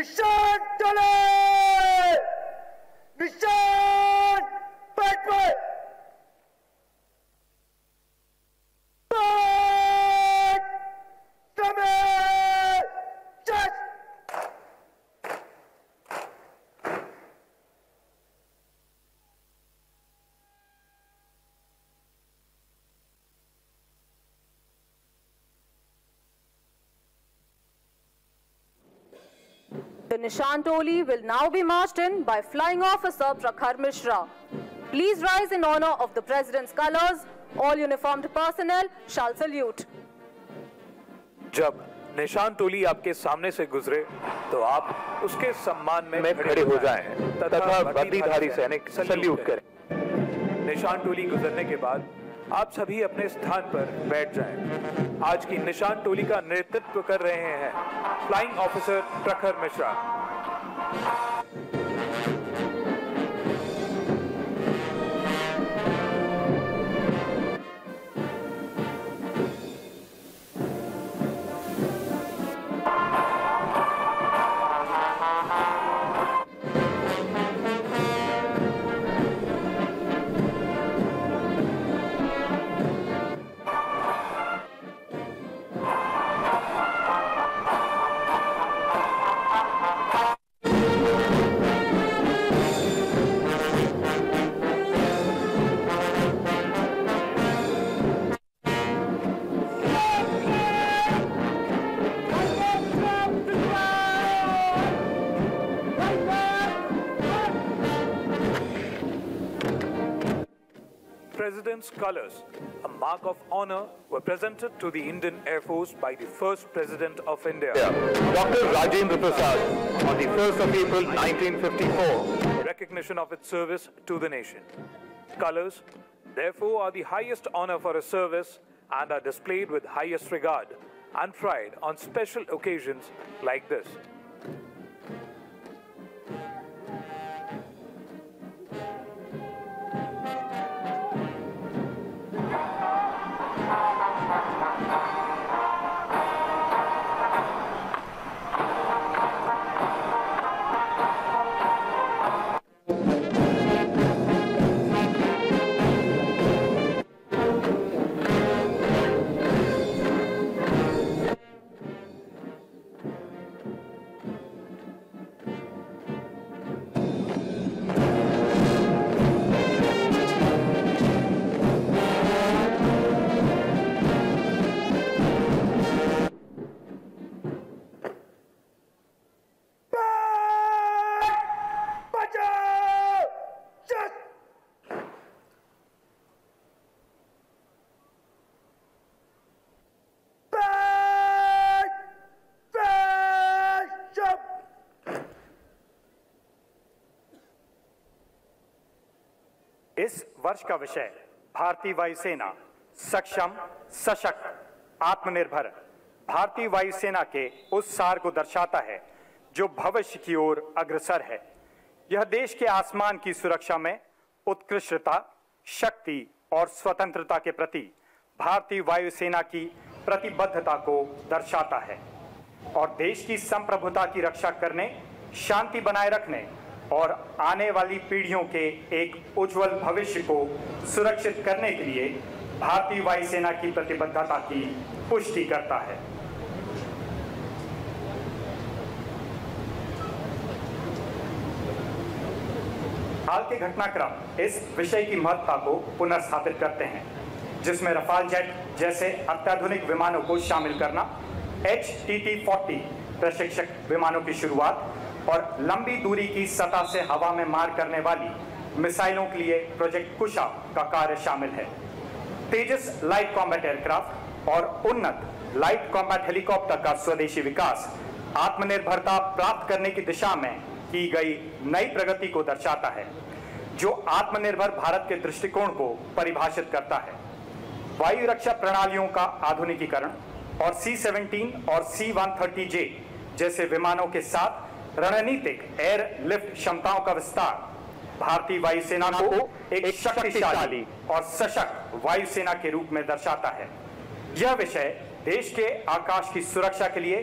Richard Dolan! The Nishan Toli will now be marched in by Flying Officer Prakhar Mishra. Please rise in honor of the President's colors. All uniformed personnel shall salute. जब निशान टोली आपके सामने से गुजरे तो आप उसके सम्मान में, में खड़े हो जाएँ तथा वर्दीधारी सैनिक सल्यूट करें निशान टोली गुजरने के बाद आप सभी अपने स्थान पर बैठ जाएँ। आज की निशान टोली का नेतृत्व कर रहे हैं फ्लाइंग ऑफिसर प्रखर Mishra Thank you. Colors, a mark of honor, were presented to the Indian Air Force by the first President of India. Dr. Rajendra Prasad on the 1st of April 1954 recognition of its service to the nation. Colors, therefore, are the highest honor for a service and are displayed with highest regard and pride on special occasions like this. इस वर्ष का विषय, भारतीय वायुसेना, सक्षम, सशक्त, आत्मनिर्भर। भारतीय वायुसेना के उस सार को दर्शाता है, जो भविष्य की ओर अग्रसर है। यह देश के आसमान की सुरक्षा में उत्कृष्टता, शक्ति और स्वतंत्रता के प्रति भारतीय वायुसेना की प्रतिबद्धता को दर्शाता है और देश की संप्रभुता की रक्षा करने, शांति बनाए रखने और आने वाली पीढ़ियों के एक उज्जवल भविष्य को सुरक्षित करने के लिए भारतीय वायुसेना की प्रतिबद्धता की पुष्टि करता है। हाल के घटनाक्रम इस विषय की महत्ता को पुनर्स्थापित करते हैं, जिसमें रफाल जेट जैसे अत्याधुनिक विमानों को शामिल करना, एच टी टी फोर्टी प्रशिक्षक विमानों की शुरुआत और लंबी दूरी की सतह से हवा में मार करने वाली मिसाइलों के लिए प्रोजेक्ट कुशा का कार्य शामिल है। तेजस लाइट कॉम्बैट एयरक्राफ्ट और उन्नत लाइट कॉम्बैट हेलीकॉप्टर का स्वदेशी विकास आत्मनिर्भरता प्राप्त करने की दिशा में की गई नई प्रगति को दर्शाता है, जो आत्मनिर्भर भारत के दृष्टिकोण को परिभाषित करता है। वायु रक्षा प्रणालियों का आधुनिकीकरण और सी सेवनटीन और सी वन जैसे विमानों के साथ रणनीतिक एयर लिफ्ट क्षमताओं का विस्तार। भारतीय वायुसेना को एक शक्तिशाली और सशक्त वायुसेना के रूप में दर्शाता है। यह विषय देश के आकाश की सुरक्षा के लिए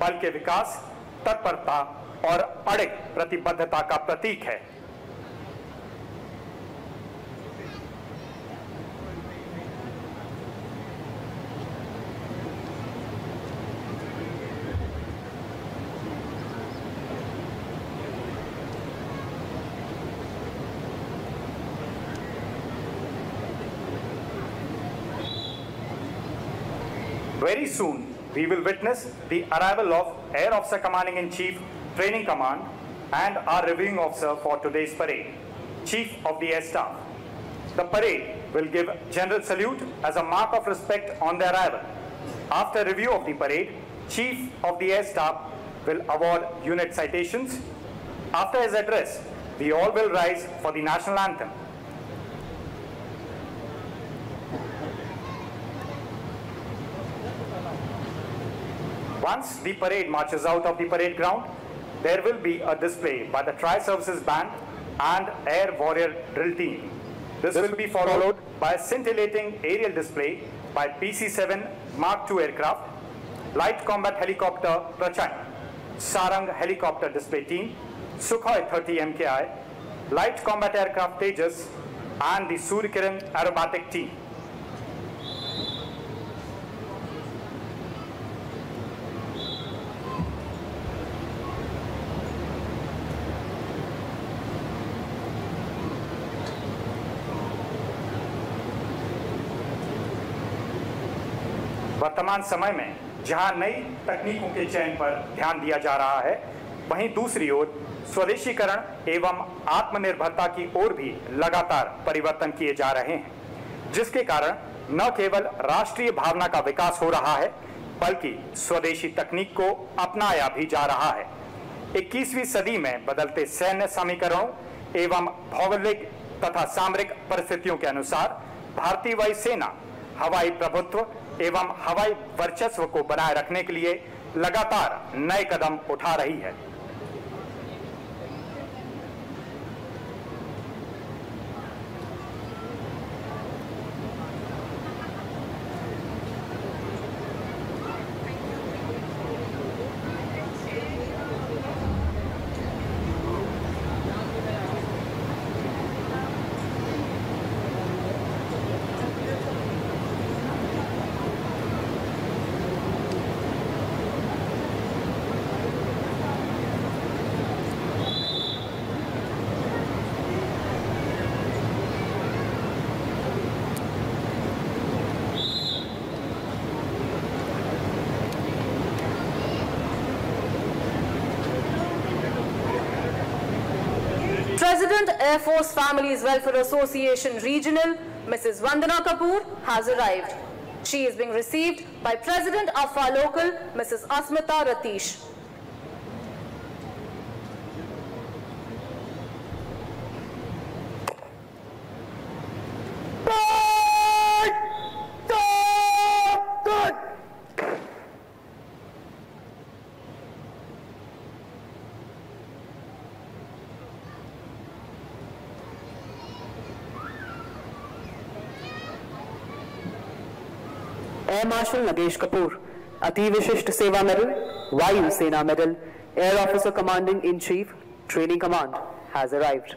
बल के विकास तत्परता और अड़िग प्रतिबद्धता का प्रतीक है। Very soon, we will witness the arrival of Air Officer Commanding in Chief Training Command, and our reviewing officer for today's parade, Chief of the Air Staff. The parade will give general salute as a mark of respect on their arrival. After review of the parade, Chief of the Air Staff will award unit citations. After his address, we all will rise for the national anthem. Once the parade marches out of the parade ground, there will be a display by the Tri-Services Band and Air Warrior Drill Team. This will be followed by a scintillating aerial display by PC-7 Mark II aircraft, Light Combat Helicopter Prachand, Sarang Helicopter Display Team, Sukhoi 30 MKI, Light Combat Aircraft Tejas, and the Suryakiran Aerobatic Team. वर्तमान समय में जहाँ नई तकनीकों के चयन पर ध्यान दिया जा रहा है, वहीं दूसरी ओर स्वदेशीकरण एवं आत्मनिर्भरता की ओर भी लगातार परिवर्तन किए जा रहे हैं, जिसके कारण न केवल राष्ट्रीय भावना का विकास हो रहा है, बल्कि स्वदेशी तकनीक को अपनाया भी जा रहा है। 21वीं सदी में बदलते सैन्य समीकरणों एवं भौगोलिक तथा सामरिक परिस्थितियों के अनुसार भारतीय वायुसेना हवाई प्रभुत्व एवं हवाई वर्चस्व को बनाए रखने के लिए लगातार नए कदम उठा रही है। President Air Force Families Welfare Association Regional, Mrs. Vandana Kapoor, has arrived. She is being received by President Afa Local, Mrs. Asmita Ratish. Air marshal Nagesh Kapoor अति विशिष्ट सेवा मेडल वायु सेना medal air officer commanding in chief training command has arrived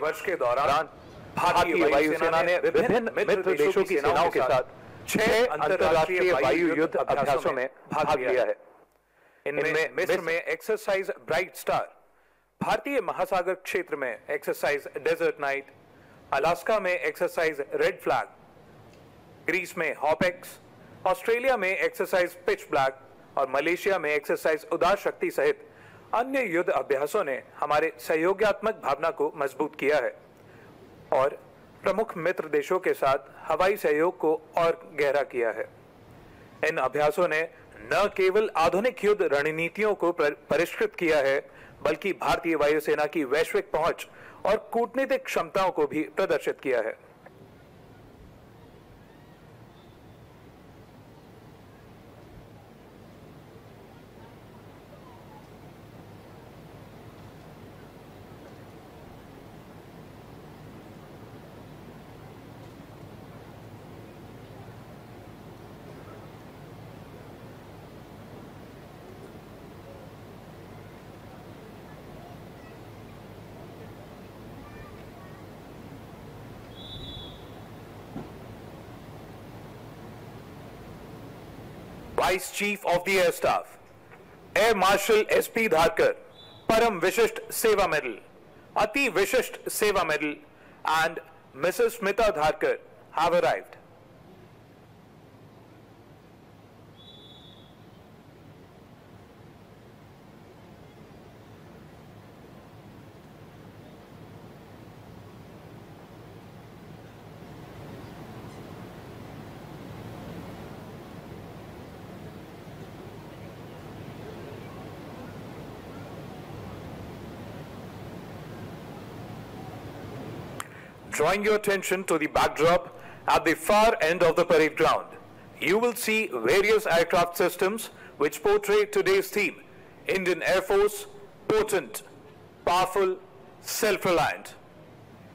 वर्ष के दौरान भारतीय वायुसेना ने विभिन्न मित्र देशों की सेनाओं के साथ छह अंतर्राष्ट्रीय वायु युद्ध अभ्यासों में भाग लिया है। इनमें मिस्र में एक्सरसाइज ब्राइट स्टार भारतीय महासागर क्षेत्र में एक्सरसाइज डेजर्ट नाइट अलास्का में एक्सरसाइज रेड फ्लैग ग्रीस में हॉपेक्स ऑस्ट्रेलिया में एक्सरसाइज पिच ब्लैक और मलेशिया में एक्सरसाइज उदार शक्ति सहित अन्य युद्ध अभ्यासों ने हमारे सहयोगात्मक भावना को मज़बूत किया है और प्रमुख मित्र देशों के साथ हवाई सहयोग को और गहरा किया है। इन अभ्यासों ने न केवल आधुनिक युद्ध रणनीतियों को परिष्कृत किया है, बल्कि भारतीय वायुसेना की वैश्विक पहुँच और कूटनीतिक क्षमताओं को भी प्रदर्शित किया है। Vice Chief of the Air Staff, Air Marshal S.P. Dharkar, Param Vishisht Seva Medal, Ati Vishisht Seva Medal, and Mrs. Smita Dharkar have arrived. Drawing your attention to the backdrop at the far end of the parade ground, you will see various aircraft systems which portray today's theme, Indian Air Force, potent, powerful, self-reliant.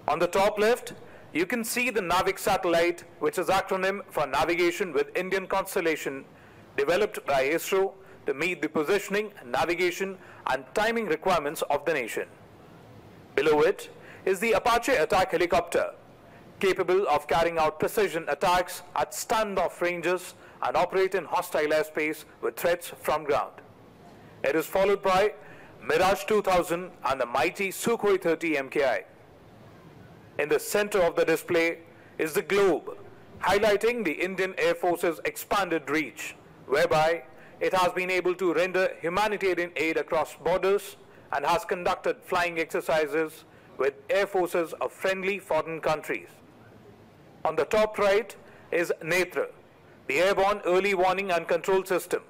On the top left, you can see the NAVIC satellite, which is acronym for Navigation with Indian Constellation, developed by ISRO to meet the positioning, navigation, and timing requirements of the nation. Below it is the Apache attack helicopter, capable of carrying out precision attacks at standoff ranges and operate in hostile airspace with threats from ground. It is followed by Mirage 2000 and the mighty Sukhoi 30 MKI. In the center of the display is the globe, highlighting the Indian Air Force's expanded reach, whereby it has been able to render humanitarian aid across borders and has conducted flying exercises with air forces of friendly foreign countries. On the top right is Netra, the airborne early warning and control system,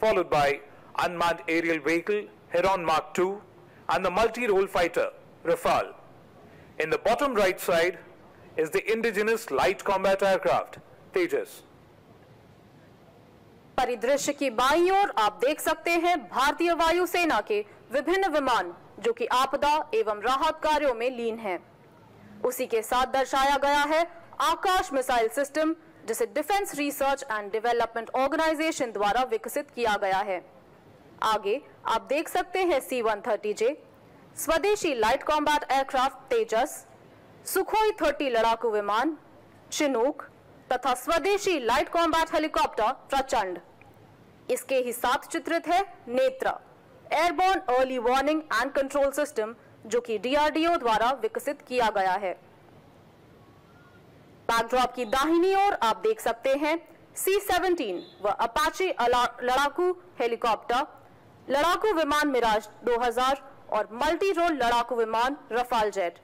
followed by unmanned aerial vehicle Heron Mark II and the multi-role fighter Rafale. In the bottom right side is the indigenous light combat aircraft Tejas. परिदृश्य की बाईं ओर आप देख सकते हैं भारतीय वायुसेना के विभिन्न विमान जो कि आपदा एवं राहत कार्यों में लीन है। उसी के साथ दर्शाया गया है आकाश मिसाइल सिस्टम, जिसे defence research and development organisation द्वारा विकसित किया गया है। आगे आप देख सकते हैं सी वन थर्टी जे स्वदेशी light combat aircraft Tejas, Sukhoi thirty लड़ाकू विमान, चिनूक, तथा स्वदेशी लाइट कॉम्बैट हेलीकॉप्टर प्रचंड। इसके ही साथ चित्रित है Netra. Airborne early warning and control system, जो कि डीआरडीओ द्वारा विकसित किया गया है। बैकड्रॉप की दाहिनी ओर आप देख सकते हैं सी सेवनटीन व अपाचे लड़ाकू हेलीकॉप्टर। लड़ाकू विमान मिराज 2000 और मल्टी रोल लड़ाकू विमान रफाल जेट।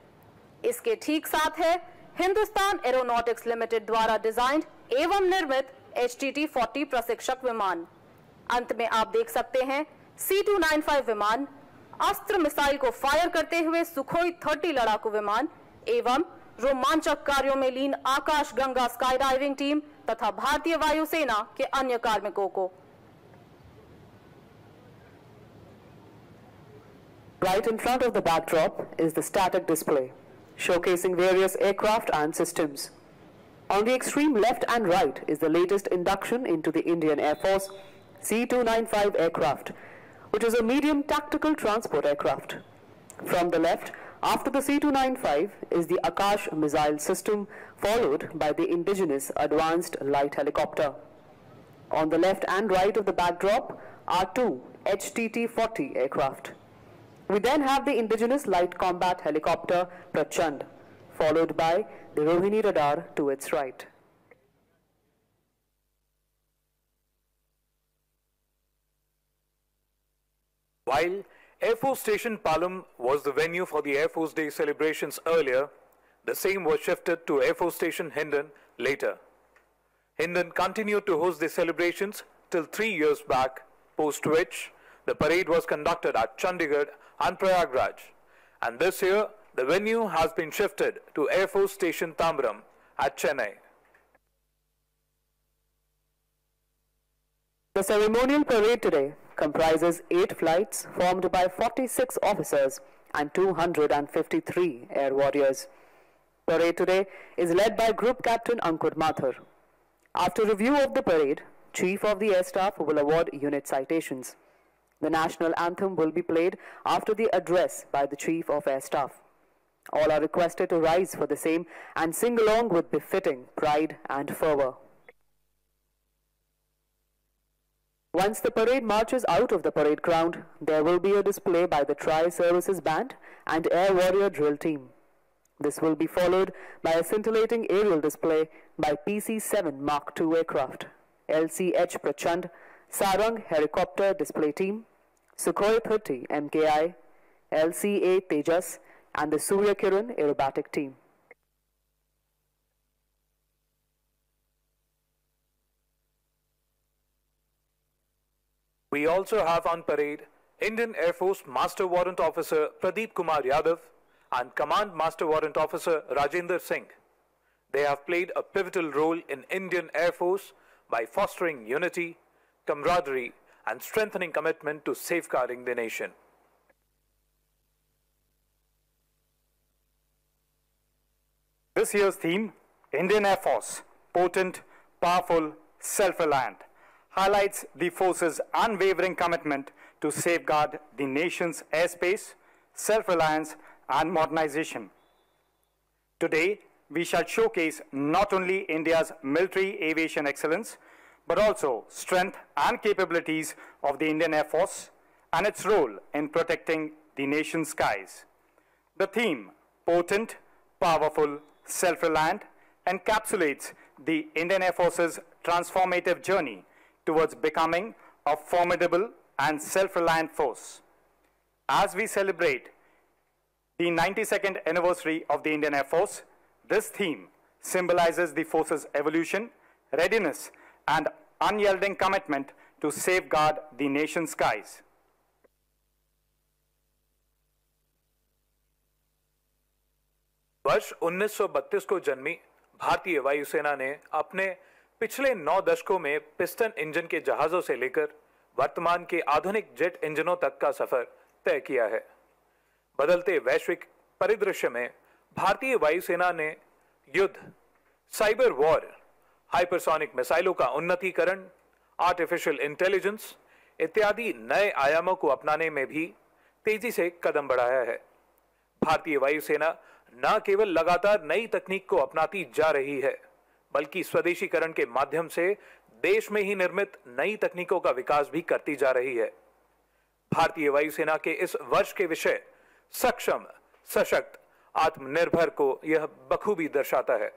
इसके ठीक साथ है, हिंदुस्तान एरोनॉटिक्स लिमिटेड द्वारा डिज़ाइन एवं निर्मित एच टी फोर्टी प्रशिक्षक विमान। अंत में आप देख सकते हैं सी टू नाइन फाइव विमान अस्त्र मिसाइल को फायर करते हुए सुखोई थर्टी लड़ाकू विमान एवं रोमांचक कार्यों में लीन Akash Ganga sky diving team तथा भारतीय वायुसेना के अन्य कार्मिकों को Right in front of the backdrop is the static display, showcasing various aircraft and systems. On the extreme left and right is the latest induction into the Indian Air Force C-295 aircraft, which is a medium tactical transport aircraft. From the left After the C-295 is the Akash missile system, followed by the indigenous Advanced Light Helicopter. On the left and right of the backdrop are two HTT-40 aircraft. We then have the indigenous light combat helicopter Prachand, followed by the Rohini radar to its right. While Air Force Station Palam was the venue for the Air Force Day celebrations earlier, the same was shifted to Air Force Station Hindon later. Hindon continued to host the celebrations till three years back, post which the parade was conducted at Chandigarh and Prayagraj. And this year, the venue has been shifted to Air Force Station Tambaram at Chennai. The ceremonial parade today comprises eight flights formed by 46 officers and 253 air warriors. Parade today is led by Group Captain Ankur Mathur. After review of the parade, Chief of the Air Staff will award unit citations. The national anthem will be played after the address by the Chief of Air Staff. All are requested to rise for the same and sing along with befitting pride and fervor. Once the parade marches out of the parade ground, there will be a display by the Tri-Services Band and Air Warrior Drill Team. This will be followed by a scintillating aerial display by PC-7 Mark II aircraft, LCH Prachand, Sarang Helicopter Display Team, Sukhoi 30 MKI, LCA Tejas, and the Surya Kiran Aerobatic Team. We also have on parade Indian Air Force Master Warrant Officer Pradeep Kumar Yadav and Command Master Warrant Officer Rajendra Singh. They have played a pivotal role in Indian Air Force by fostering unity, camaraderie, and strengthening commitment to safeguarding the nation. This year's theme, Indian Air Force, potent, powerful, self-reliant highlights the force's unwavering commitment to safeguard the nation's airspace, self-reliance, and modernization. Today, we shall showcase not only India's military aviation excellence, but also strength and capabilities of the Indian Air Force and its role in protecting the nation's skies. The theme, potent, powerful, self-reliant, encapsulates the Indian Air Force's transformative journey towards becoming a formidable and self-reliant force. As we celebrate the 92nd anniversary of the Indian Air Force, this theme symbolizes the force's evolution, readiness, and unyielding commitment to safeguard the nation's skies. वर्ष 1932 को जन्मी भारतीय वायुसेना ने अपने पिछले नौ दशकों में पिस्टन इंजन के जहाजों से लेकर वर्तमान के आधुनिक जेट इंजनों तक का सफ़र तय किया है। बदलते वैश्विक परिदृश्य में भारतीय वायुसेना ने युद्ध, साइबर वॉर, हाइपरसोनिक मिसाइलों का उन्नतीकरण, आर्टिफिशियल इंटेलिजेंस इत्यादि नए आयामों को अपनाने में भी तेज़ी से कदम बढ़ाया है। भारतीय वायुसेना न केवल लगातार नई तकनीक को अपनाती जा रही है बल्कि स्वदेशीकरण के माध्यम से देश में ही निर्मित नई तकनीकों का विकास भी करती जा रही है भारतीय वायुसेना के इस वर्ष के विषय सक्षम सशक्त आत्मनिर्भर को यह बखूबी दर्शाता है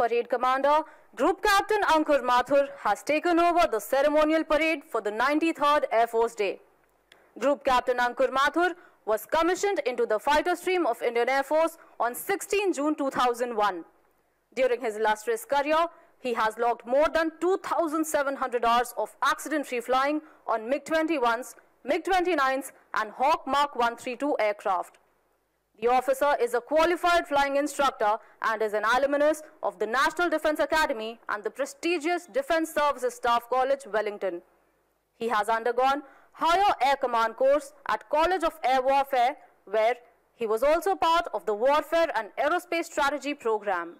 Parade Commander Group Captain Ankur Mathur has taken over the ceremonial parade for the 93rd Air Force Day. Group Captain Ankur Mathur was commissioned into the fighter stream of Indian Air Force on 16 June 2001. During his illustrious career, he has logged more than 2,700 hours of accident-free flying on MiG-21s, MiG-29s and Hawk Mark 132 aircraft. The officer is a qualified flying instructor and is an alumnus of the National Defense Academy and the prestigious Defense Services Staff College, Wellington. He has undergone higher air command course at College of Air Warfare, where he was also part of the Warfare and Aerospace Strategy program.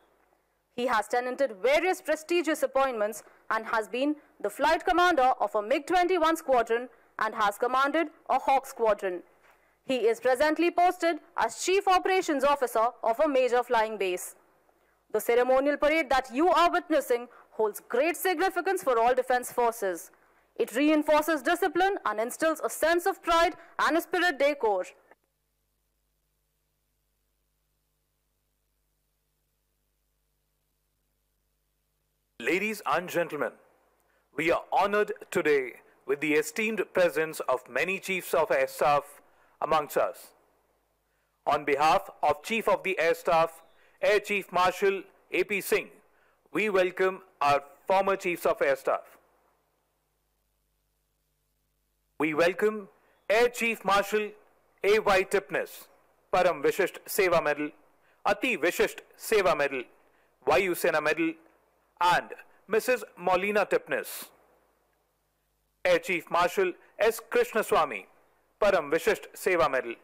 He has tenanted various prestigious appointments and has been the flight commander of a MiG-21 squadron and has commanded a Hawk Squadron. He is presently posted as Chief Operations Officer of a major flying base. The ceremonial parade that you are witnessing holds great significance for all defense forces. It reinforces discipline and instills a sense of pride and a spirit decor. Ladies and gentlemen, we are honored today with the esteemed presence of many chiefs of air staff amongst us. On behalf of Chief of the Air Staff, Air Chief Marshal A.P. Singh, we welcome our former Chiefs of Air Staff. We welcome Air Chief Marshal A.Y. Tipnis, Param Vishisht Seva Medal, Ati Vishisht Seva Medal, Vayu Sena Medal, and Mrs. Maulina Tipnis. Air Chief Marshal S. Krishnaswamy, Param Vishisht Seva Medal,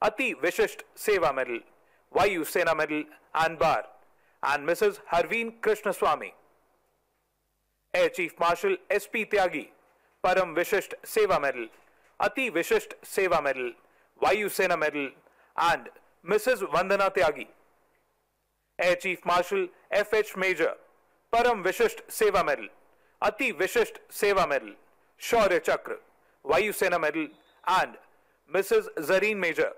Ati Vishisht Seva Medal, Vayu Sena Medal and Bar, and Mrs. Harveen Krishnaswamy. Air Chief Marshal S.P. Tyagi, परम विशिष्ट सेवा medal Ati विशिष्ट सेवा medal वायुसेना medal and Mrs Vandana Tyagi air chief marshal F H Major परम विशिष्ट सेवा medal Ati विशिष्ट सेवा medal Shaurya Chakra Vayusena medal and Mrs Zarine Major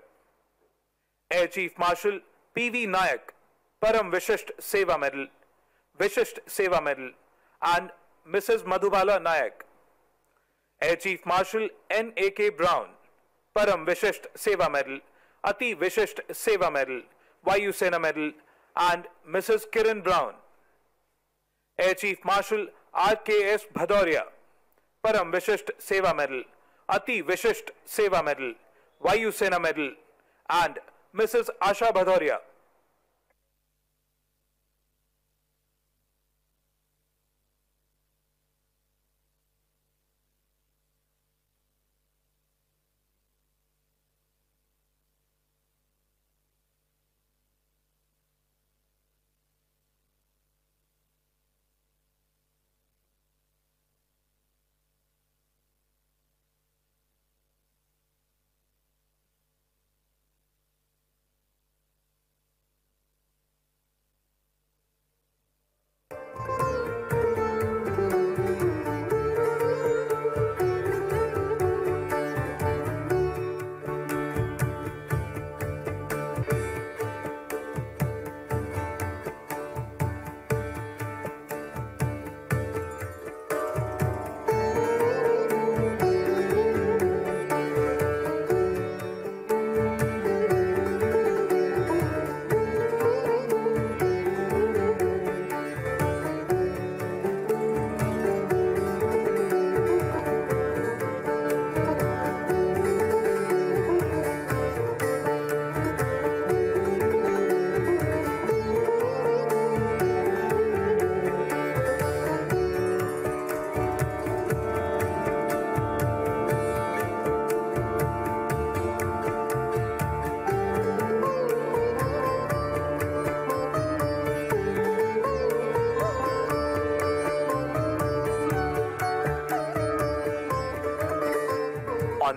air chief marshal P V Naik Param Vishisht Seva medal Vishisht Seva medal and Mrs Madhubala Naik Air Chief Marshal N.A.K. Browne, Param Vishisht Seva Medal, Ati Vishisht Seva Medal, Vayu Sena Medal, and Mrs. Kiran Browne. Air Chief Marshal R.K.S. Bhadauria, Param Vishisht Seva Medal, Ati Vishisht Seva Medal, Vayu Sena Medal, and Mrs. Asha Bhadauria. On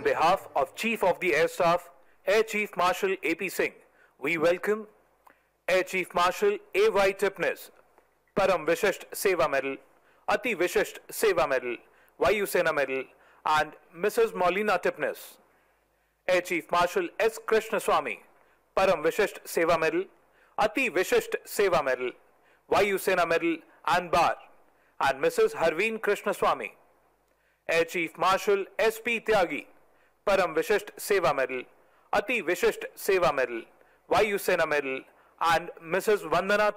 behalf of Chief of the Air Staff, Air Chief Marshal A.P. Singh, we welcome Air Chief Marshal A.Y. Tipnis, Param Vishisht Seva Medal, Ati Vishisht Seva Medal, Vayu Sena Medal, and Mrs. Molina Tipnis. Air Chief Marshal S. Krishnaswamy, Param Vishisht Seva Medal, Ati Vishisht Seva Medal, Vayu Sena Medal, and Bar, and Mrs. Harveen Krishnaswamy. Air Chief Marshal S.P. Tyagi, Param Vishisht Seva Medal, Ati Vishisht Seva Medal, Vayu Sena Medal, and Mrs. Vandana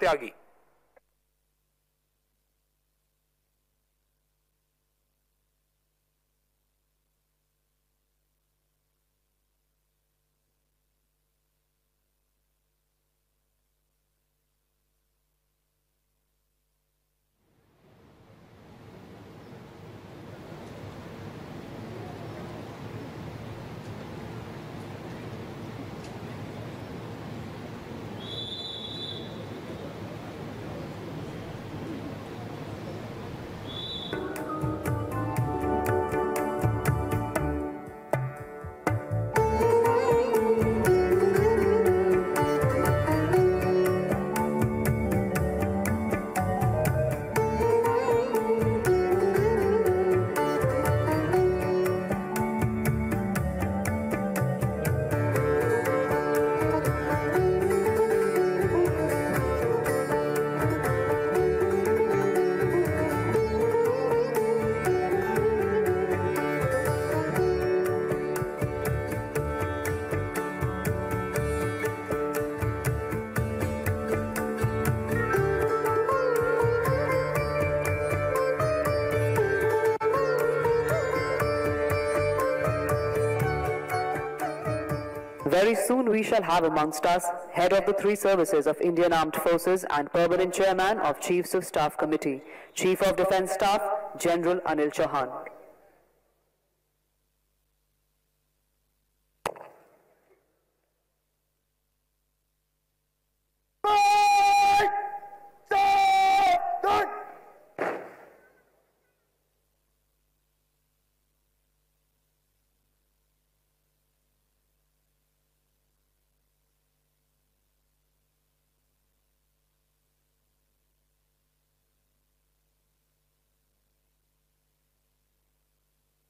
soon we shall have amongst us head of the three services of Indian Armed Forces and permanent chairman of Chiefs of Staff Committee, Chief of Defence Staff, General Anil Chauhan.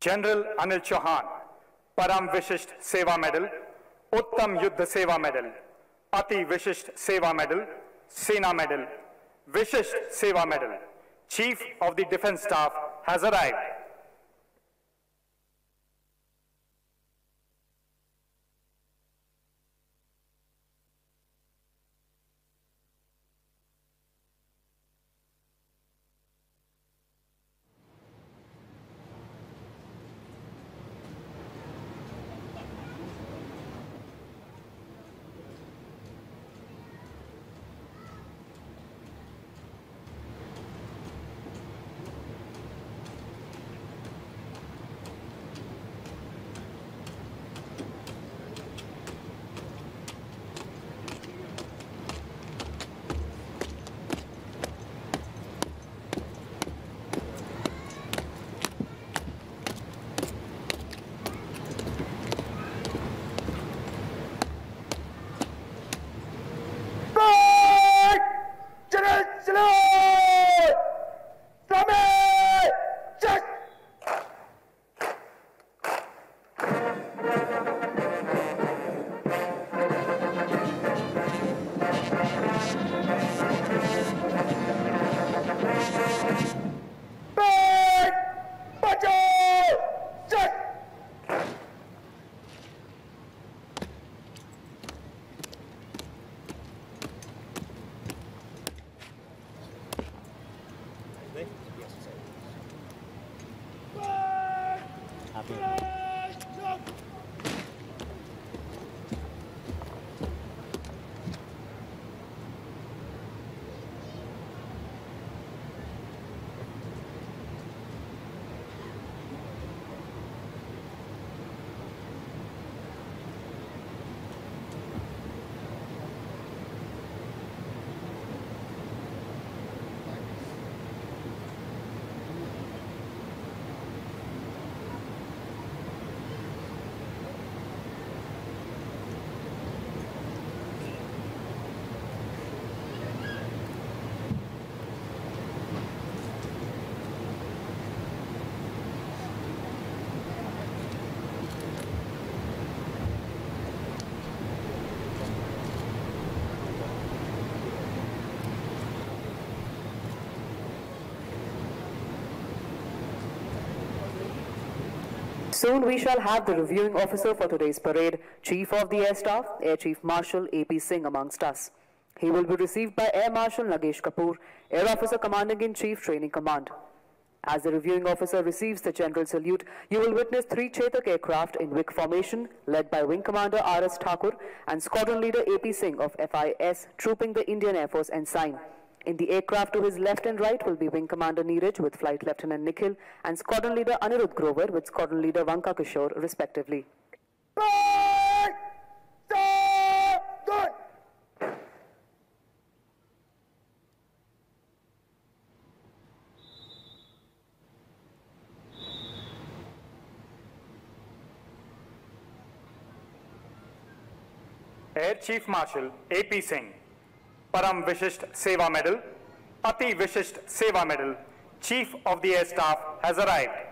General Anil Chauhan परम विशिष्ट सेवा medal उत्तम युद्ध सेवा medal Ati विशिष्ट सेवा medal सेना medal विशिष्ट सेवा medal chief of the defence staff has arrived Soon we shall have the reviewing officer for today's parade, Chief of the Air Staff, Air Chief Marshal A.P. Singh amongst us. He will be received by Air Marshal Nagesh Kapoor, Air Officer Commanding in Chief Training Command. As the reviewing officer receives the general salute, you will witness three Chetak aircraft in Vic formation, led by Wing Commander R.S. Thakur and Squadron Leader A.P. Singh of FIS, trooping the Indian Air Force ensign. In the aircraft to his left and right will be Wing Commander Neeraj with Flight Lieutenant Nikhil and Squadron Leader Anirudh Grover with Squadron Leader Vanka Kishore respectively. Air Chief Marshal A.P. Singh Param Vishisht Seva Medal, Ati Vishisht Seva Medal, Chief of the Air Staff has arrived.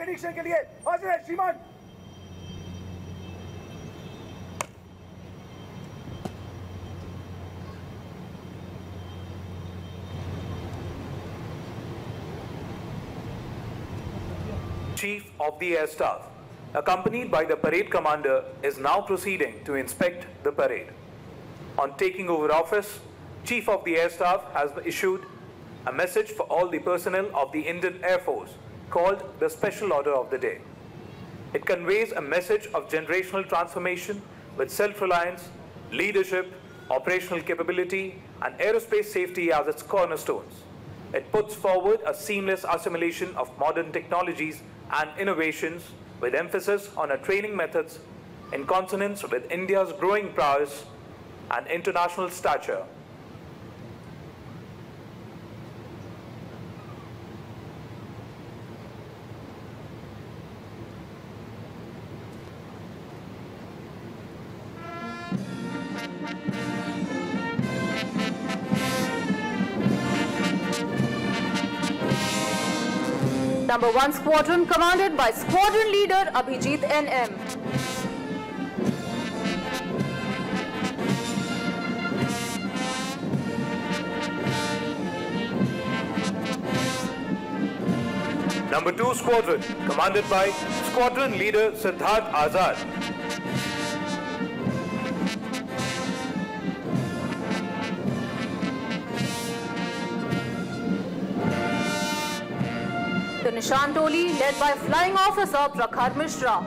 Prediction के लिए हाजिर है श्रीमान Chief of the Air Staff, accompanied by the parade commander, is now proceeding to inspect the parade. On taking over office, Chief of the Air Staff has issued a message for all the personnel of the Indian Air Force called the Special Order of the Day. It conveys a message of generational transformation with self-reliance, leadership, operational capability, and aerospace safety as its cornerstones. It puts forward a seamless assimilation of modern technologies and innovations with emphasis on our training methods in consonance with India's growing prowess and international stature. Number 1 Squadron commanded by Squadron Leader Abhijit NM. Number 2 Squadron, commanded by Squadron Leader Siddharth Azad. Nishan led by Flying Officer Prakhar Mishra.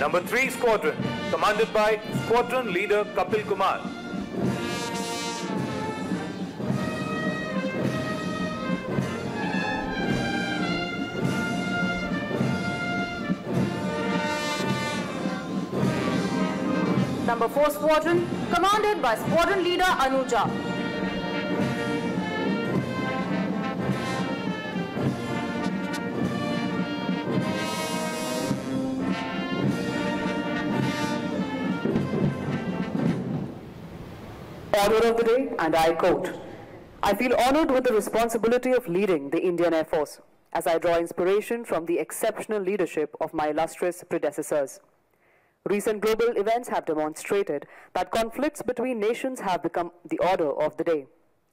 Number 3 Squadron, commanded by Squadron Leader Kapil Kumar. 4 Squadron commanded by Squadron Leader Anuja. Order of the day, and I quote, I feel honored with the responsibility of leading the Indian Air Force as I draw inspiration from the exceptional leadership of my illustrious predecessors. Recent global events have demonstrated that conflicts between nations have become the order of the day,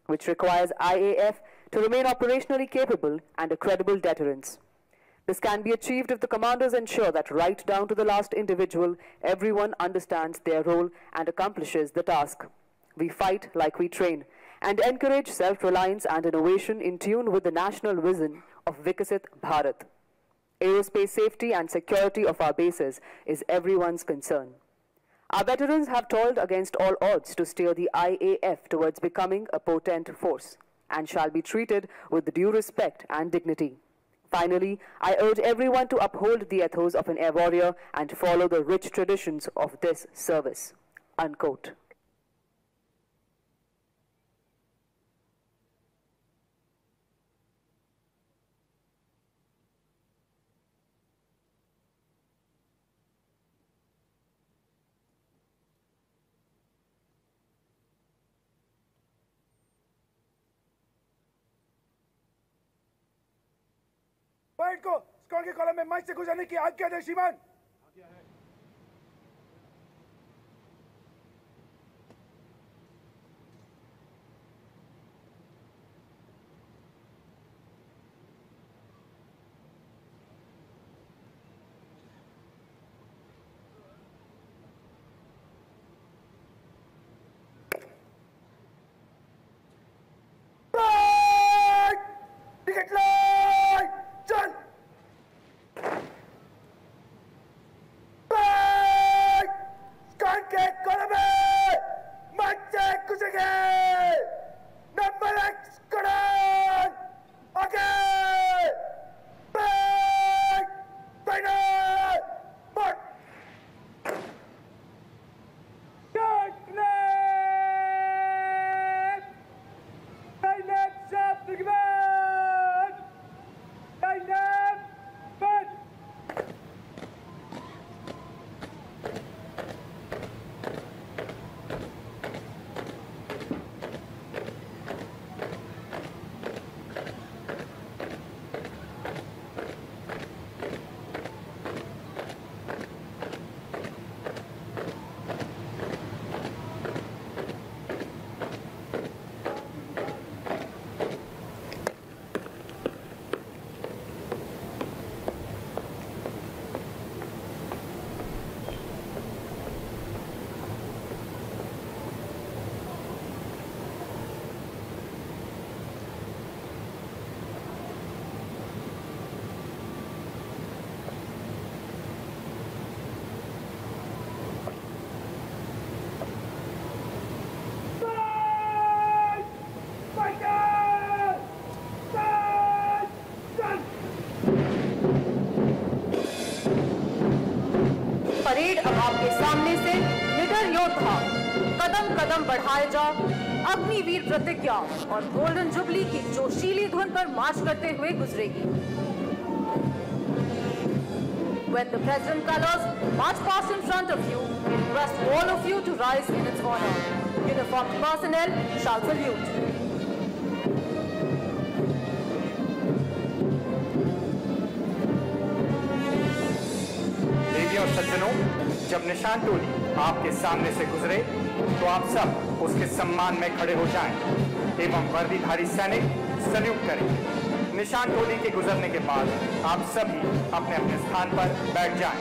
which requires IAF to remain operationally capable and a credible deterrence. This can be achieved if the commanders ensure that right down to the last individual, everyone understands their role and accomplishes the task. We fight like we train and encourage self-reliance and innovation in tune with the national vision of Viksit Bharat. Aerospace safety and security of our bases is everyone's concern. Our veterans have toiled against all odds to steer the IAF towards becoming a potent force and shall be treated with due respect and dignity. Finally, I urge everyone to uphold the ethos of an air warrior and follow the rich traditions of this service. Unquote. Point को score के column में मंच से गुजरने की आज्ञा दे श्रीमान। अब आपके सामने से निडर योद्धा कदम कदम बढ़ाए जाओ अग्निवीर प्रतिज्ञा और गोल्डन जुबली की जोशीली धुन पर मार्च करते हुए गुजरेगी When the president colors march past in front of you, we request all of you to rise in its honor. Uniformed personnel shall salute. और सज्जनों जब निशान टोली आपके सामने से गुजरे तो आप सब उसके सम्मान में खड़े हो जाएँ एवं वर्दीधारी सैनिक सल्यूट करें निशान टोली के गुजरने के बाद आप सभी अपने अपने स्थान पर बैठ जाएँ।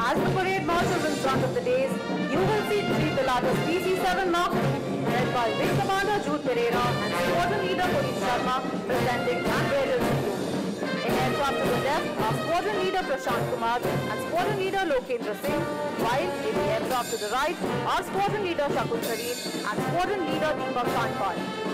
As the parade marches in front of the days, you will see three Pilatus PC-7 Mark led by Wing Commander Jude Pereira and Squadron Leader Puneet Sharma, presenting and you. In the left are Squadron Leader Prashant Kumar and Squadron Leader Lokendra Singh, while in the aircraft to the right are Squadron Leader Shakul Sharif and Squadron Leader Deepak Kanpal.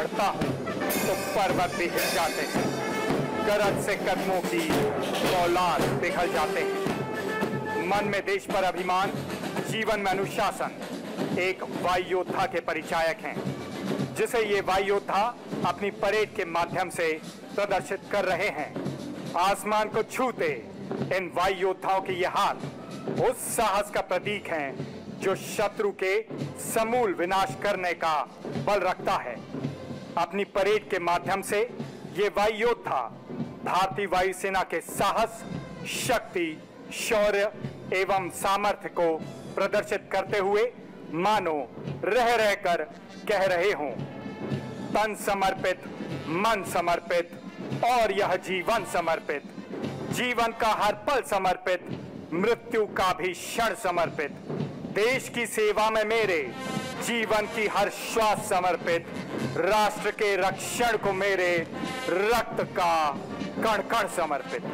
बढ़ता हूँ तो पर्वत भी हिल जाते हैं। गरज से कदमों की औलाद पिघल जाते हैं। मन में देश पर अभिमान, जीवन में अनुशासन, एक वायु योद्धा के परिचायक हैं, जिसे ये वायु योद्धा अपनी परेड के माध्यम से प्रदर्शित कर रहे हैं। आसमान को छूते, इन वायु योद्धाओं के ये हाथ उस साहस का प्रतीक हैं, जो शत्रु के समूल विनाश करने का बल रखता है। अपनी परेड के माध्यम से ये वायु योद्धा भारतीय वायुसेना के साहस, शक्ति, शौर्य एवं सामर्थ्य को प्रदर्शित करते हुए मानो रह रहकर कह रहे हों। तन समर्पित, मन समर्पित और यह जीवन समर्पित, जीवन का हर पल समर्पित, मृत्यु का भी क्षण समर्पित। देश की सेवा में मेरे, जीवन की हर श्वास समर्पित, राष्ट्र के रक्षण को मेरे रक्त का कण कण समर्पित।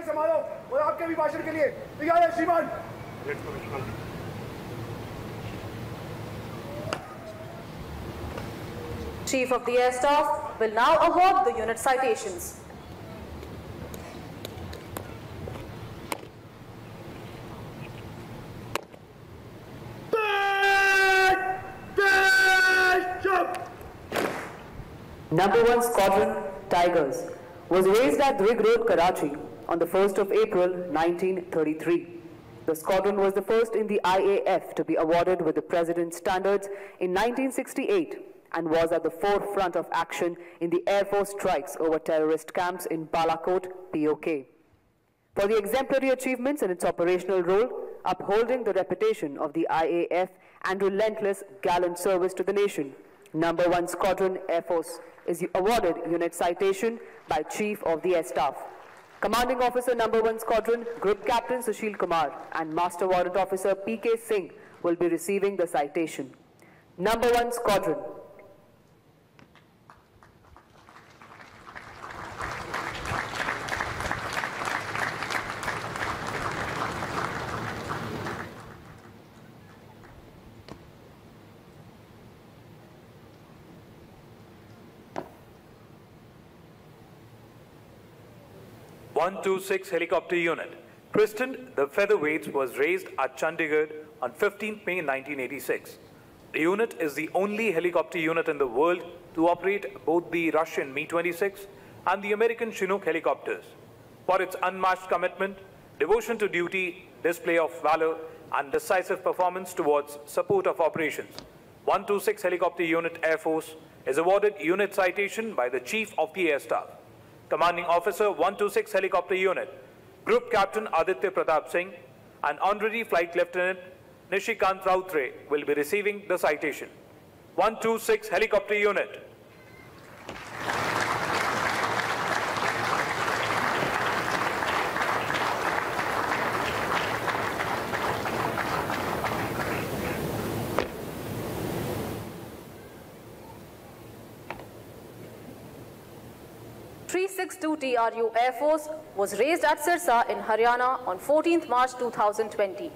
अलंकार संभालो और आपके भी भाषण के लिए तैयार है श्रीमान Chief of the Air Staff will now award the unit citations. Number 1 Squadron Tigers was raised at Dvig Road, Karachi on the 1st of April 1933. The squadron was the first in the IAF to be awarded with the President's Standards in 1968 and was at the forefront of action in the Air Force strikes over terrorist camps in Balakot, POK. For the exemplary achievements in its operational role, upholding the reputation of the IAF and relentless gallant service to the nation, Number 1 Squadron Air Force is awarded unit citation by Chief of the Air Staff. Commanding Officer Number 1 Squadron, Group Captain Sushil Kumar and Master Warrant Officer P.K. Singh will be receiving the citation. Number 1 Squadron, One two six helicopter unit. Christened the Featherweights was raised at Chandigarh on 15 May 1986. The unit is the only helicopter unit in the world to operate both the Russian Mi-26 and the American Chinook helicopters. For its unmatched commitment, devotion to duty, display of valor, and decisive performance towards support of operations, 126 Helicopter Unit Air Force is awarded unit citation by the Chief of the Air Staff. Commanding Officer 126 Helicopter Unit, Group Captain Aditya Pratap Singh, and Honorary Flight Lieutenant Nishikant Rautre will be receiving the citation. 126 Helicopter Unit. Three six two TRU Air Force was raised at Sirsa in Haryana on 14th March 2020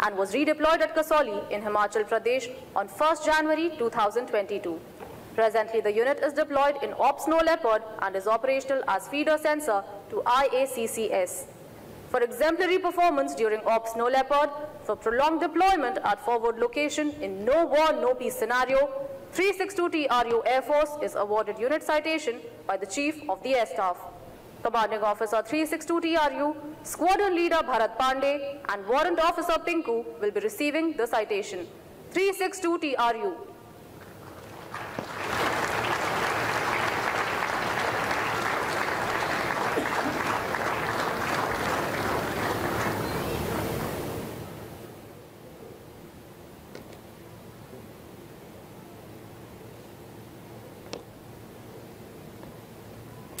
and was redeployed at Kasauli in Himachal Pradesh on 1st January 2022. Presently, the unit is deployed in Ops Snow Leopard and is operational as feeder sensor to IACCS. For exemplary performance during Ops Snow Leopard, for prolonged deployment at forward location in no war, no peace scenario, 362 TRU Air Force is awarded unit citation by the Chief of the Air Staff. Commanding Officer 362 TRU, Squadron Leader Bharat Pandey and Warrant Officer Pinku will be receiving the citation. 362 TRU.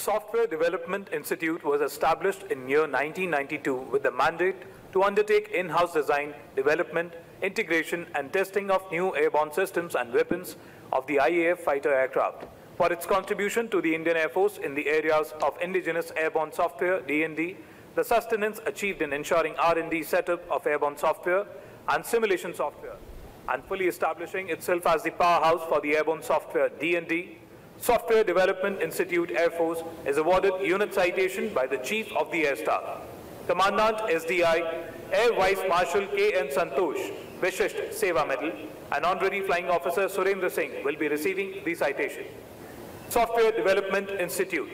Software Development Institute was established in year 1992 with the mandate to undertake in-house design, development, integration and testing of new airborne systems and weapons of the IAF fighter aircraft. For its contribution to the Indian Air Force in the areas of indigenous airborne software, D&D, the sustenance achieved in ensuring R&D setup of airborne software and simulation software, and fully establishing itself as the powerhouse for the airborne software D&D, Software Development Institute Air Force is awarded unit citation by the Chief of the Air Staff. Commandant SDI Air Vice Marshal K.N. Santosh, Vishisht Seva Medal, and Honorary Flying Officer Surendra Singh will be receiving the citation. Software Development Institute.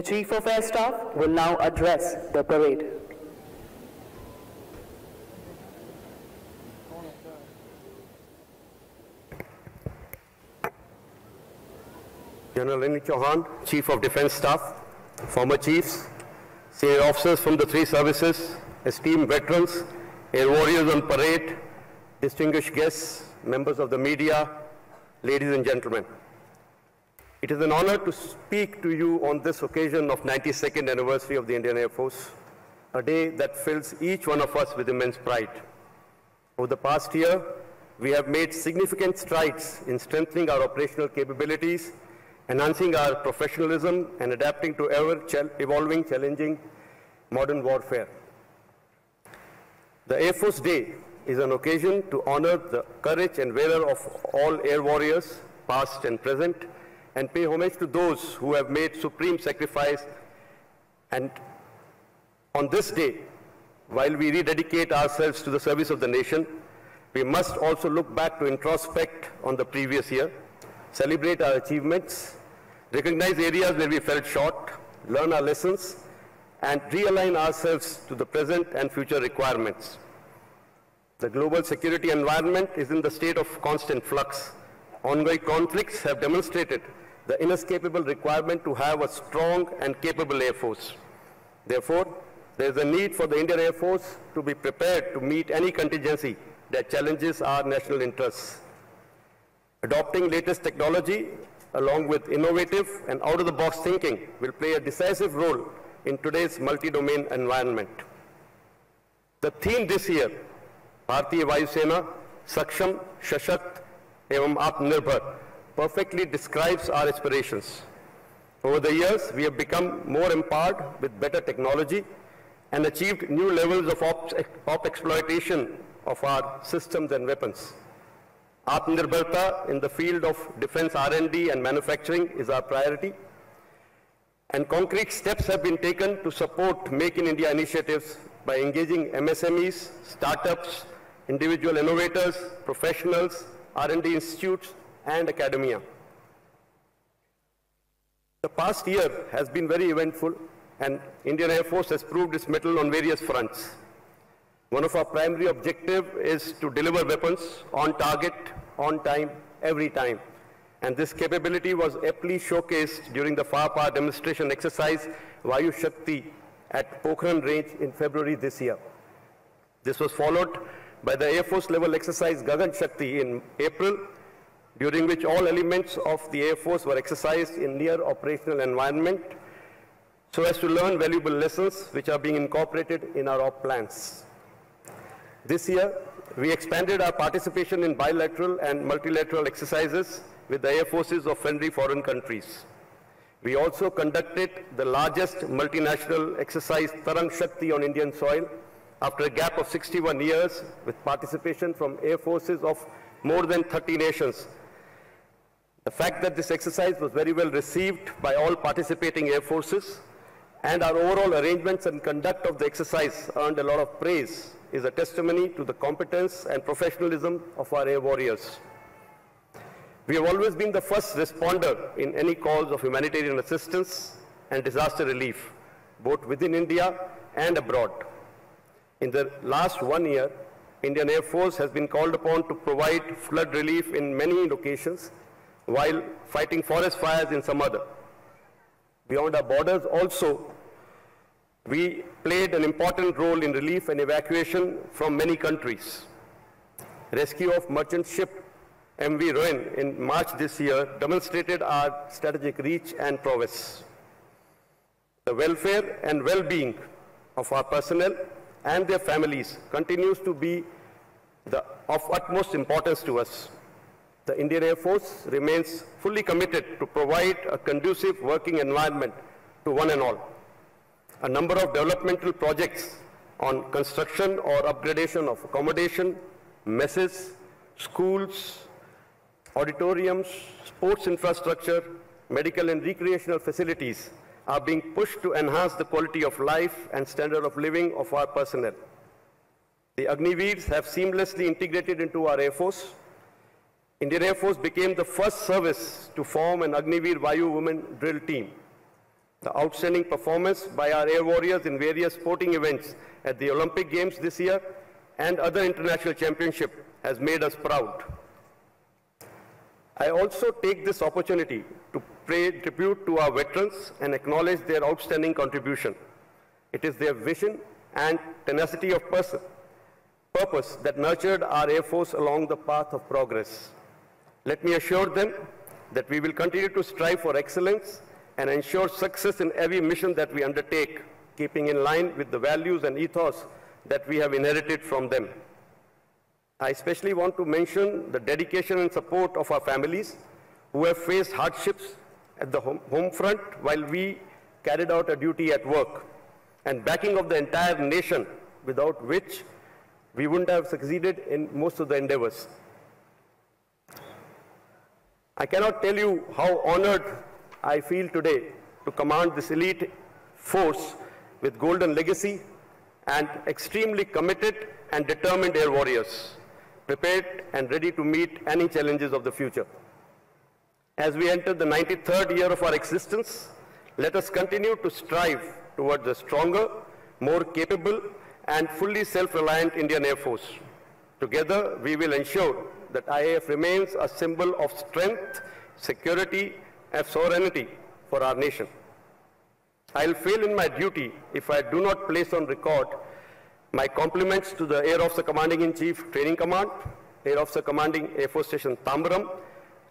The Chief of Air Staff will now address the parade. General Anil Chauhan, Chief of Defense Staff, former chiefs, senior officers from the three services, esteemed veterans, air warriors on parade, distinguished guests, members of the media, ladies and gentlemen. It is an honor to speak to you on this occasion of 92nd anniversary of the Indian Air Force, a day that fills each one of us with immense pride. Over the past year, we have made significant strides in strengthening our operational capabilities, enhancing our professionalism, and adapting to ever-evolving, challenging modern warfare. The Air Force Day is an occasion to honor the courage and valor of all air warriors, past and present, and pay homage to those who have made supreme sacrifice. And on this day, while we rededicate ourselves to the service of the nation, we must also look back to introspect on the previous year, celebrate our achievements, recognize areas where we fell short, learn our lessons, and realign ourselves to the present and future requirements. The global security environment is in the state of constant flux. Ongoing conflicts have demonstrated the inescapable requirement to have a strong and capable Air Force. Therefore, there is a need for the Indian Air Force to be prepared to meet any contingency that challenges our national interests. Adopting latest technology along with innovative and out-of-the-box thinking will play a decisive role in today's multi-domain environment. The theme this year, Bharatiya Vayu Sena, Saksham, Sashakt, Evam Atmanirbhar, perfectly describes our aspirations. Over the years, we have become more empowered with better technology and achieved new levels of op, op exploitation of our systems and weapons. Atmanirbharta in the field of defense R&D and manufacturing is our priority. And concrete steps have been taken to support Make in India initiatives by engaging MSMEs, startups, individual innovators, professionals, R&D institutes, and academia. The past year has been very eventful, and Indian Air Force has proved its mettle on various fronts. One of our primary objectives is to deliver weapons on target, on time, every time. And this capability was aptly showcased during the power demonstration exercise Vayu Shakti at Pokhran Range in February this year. This was followed by the Air Force level exercise Gagan Shakti in April, during which all elements of the Air Force were exercised in near operational environment so as to learn valuable lessons which are being incorporated in our op plans. This year, we expanded our participation in bilateral and multilateral exercises with the air forces of friendly foreign countries. We also conducted the largest multinational exercise Tarang Shakti on Indian soil after a gap of 61 years with participation from air forces of more than 30 nations. The fact that this exercise was very well received by all participating air forces and our overall arrangements and conduct of the exercise earned a lot of praise is a testimony to the competence and professionalism of our air warriors. We have always been the first responder in any calls of humanitarian assistance and disaster relief, both within India and abroad. In the last one year, Indian Air Force has been called upon to provide flood relief in many locations while fighting forest fires in some other. Beyond our borders also, we played an important role in relief and evacuation from many countries. Rescue of merchant ship MV Ruen in March this year demonstrated our strategic reach and prowess. The welfare and well-being of our personnel and their families continues to be the, of utmost importance to us. The Indian Air Force remains fully committed to provide a conducive working environment to one and all a number of developmental projects on construction or upgradation of accommodation, messes, schools, auditoriums, sports infrastructure, medical and recreational facilities are being pushed to enhance the quality of life and standard of living of our personnel. The Agniveers have seamlessly integrated into our Air Force. Indian Air Force became the first service to form an Agniveer Vayu women drill team. The outstanding performance by our air warriors in various sporting events at the Olympic Games this year and other international championships has made us proud. I also take this opportunity to pay tribute to our veterans and acknowledge their outstanding contribution. It is their vision and tenacity of purpose that nurtured our Air Force along the path of progress. Let me assure them that we will continue to strive for excellence and ensure success in every mission that we undertake, keeping in line with the values and ethos that we have inherited from them. I especially want to mention the dedication and support of our families who have faced hardships at the home, front while we carried out a duty at work, and backing of the entire nation, without which we wouldn't have succeeded in most of the endeavors. I cannot tell you how honored I feel today to command this elite force with golden legacy and extremely committed and determined air warriors, prepared and ready to meet any challenges of the future. As we enter the 93rd year of our existence, let us continue to strive towards a stronger, more capable, and fully self-reliant Indian Air Force. Together, we will ensure that IAF remains a symbol of strength, security, and sovereignty for our nation. I'll fail in my duty if I do not place on record my compliments to the Air Officer Commanding-in-Chief Training Command, Air Officer Commanding Air Force Station Tambaram,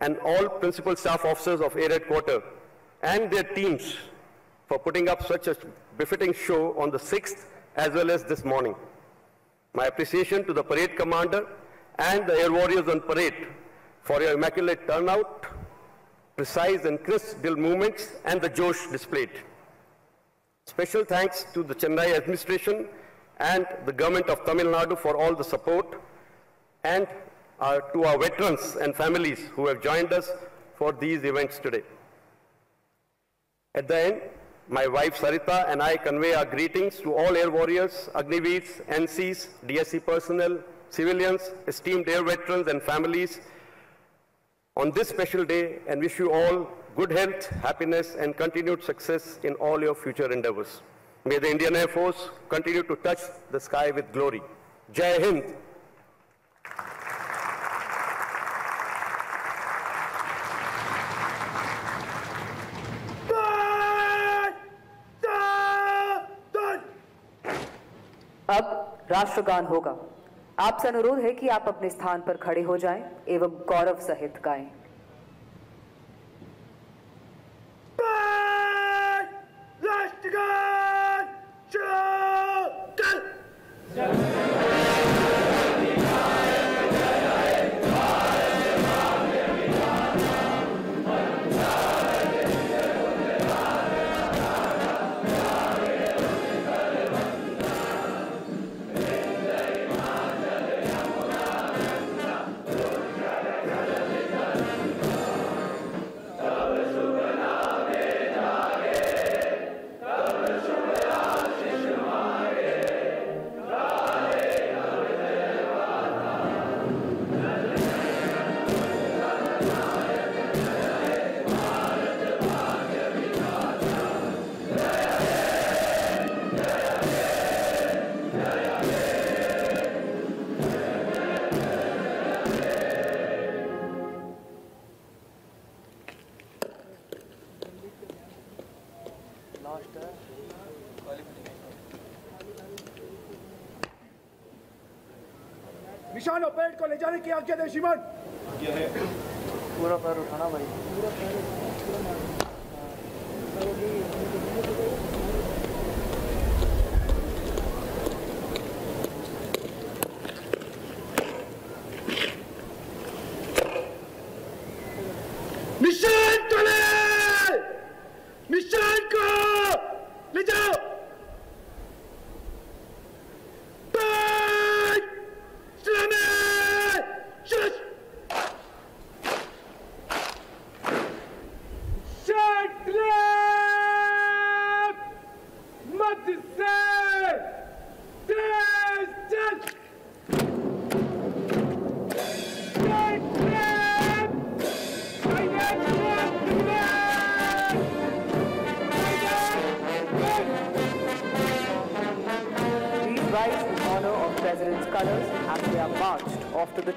and all principal staff officers of Air Headquarters and their teams for putting up such a befitting show on the 6th as well as this morning. My appreciation to the parade commander and the air warriors on parade for your immaculate turnout, precise and crisp drill movements, and the Josh displayed. Special thanks to the Chennai administration and the government of Tamil Nadu for all the support and uh, to our veterans and families who have joined us for these events today. At the end, my wife Sarita and I convey our greetings to all air warriors, Agniveers, NCs, DSC personnel, civilians, esteemed air veterans and families on this special day and wish you all good health, happiness and continued success in all your future endeavors. May the Indian Air Force continue to touch the sky with glory. Jai Hind. अब राष्ट्रगान होगा आपसे अनुरोध है कि आप अपने स्थान पर खड़े हो जाएँ एवं गौरव सहित गाएँ। 12 arkadaşımın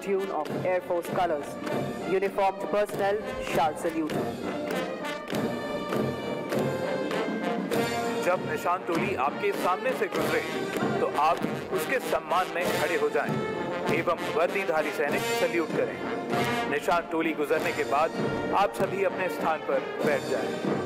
tune of Air Force colors. Uniformed personnel shall salute. जब निशान टोली आपके सामने से गुजरे तो आप उसके सम्मान में खड़े हो जाएँ एवं वर्दीधारी सैनिक सल्यूट करें निशान टोली गुजरने के बाद आप सभी अपने स्थान पर बैठ जाएँ।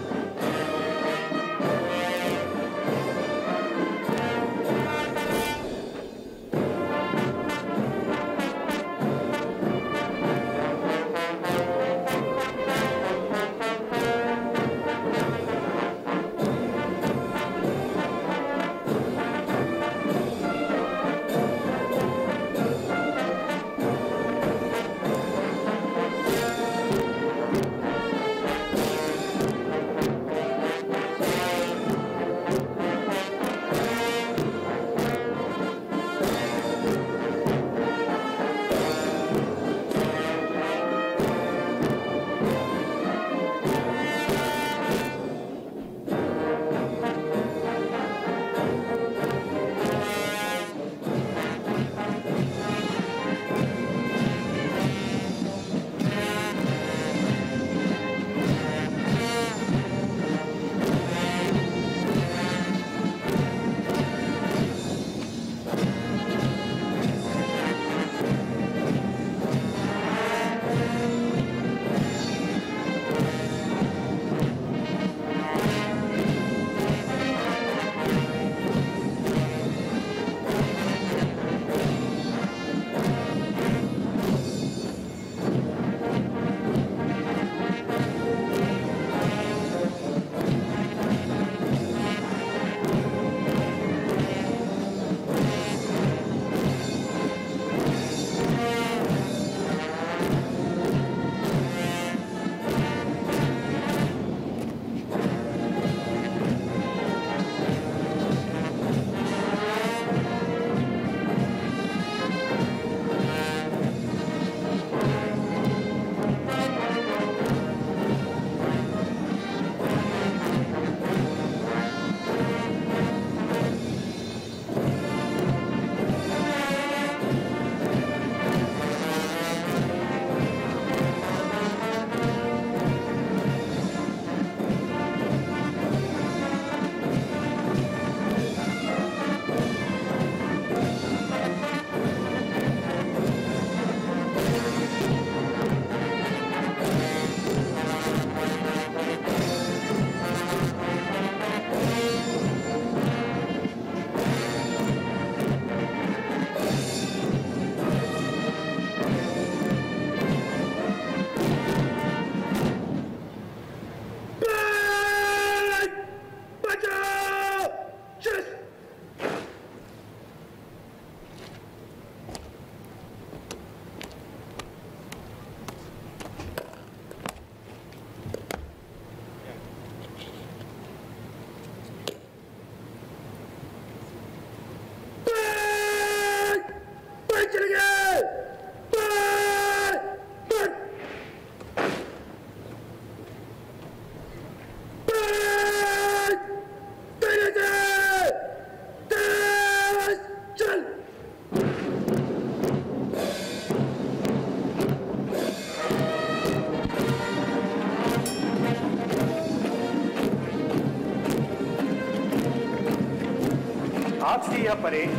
यह परेड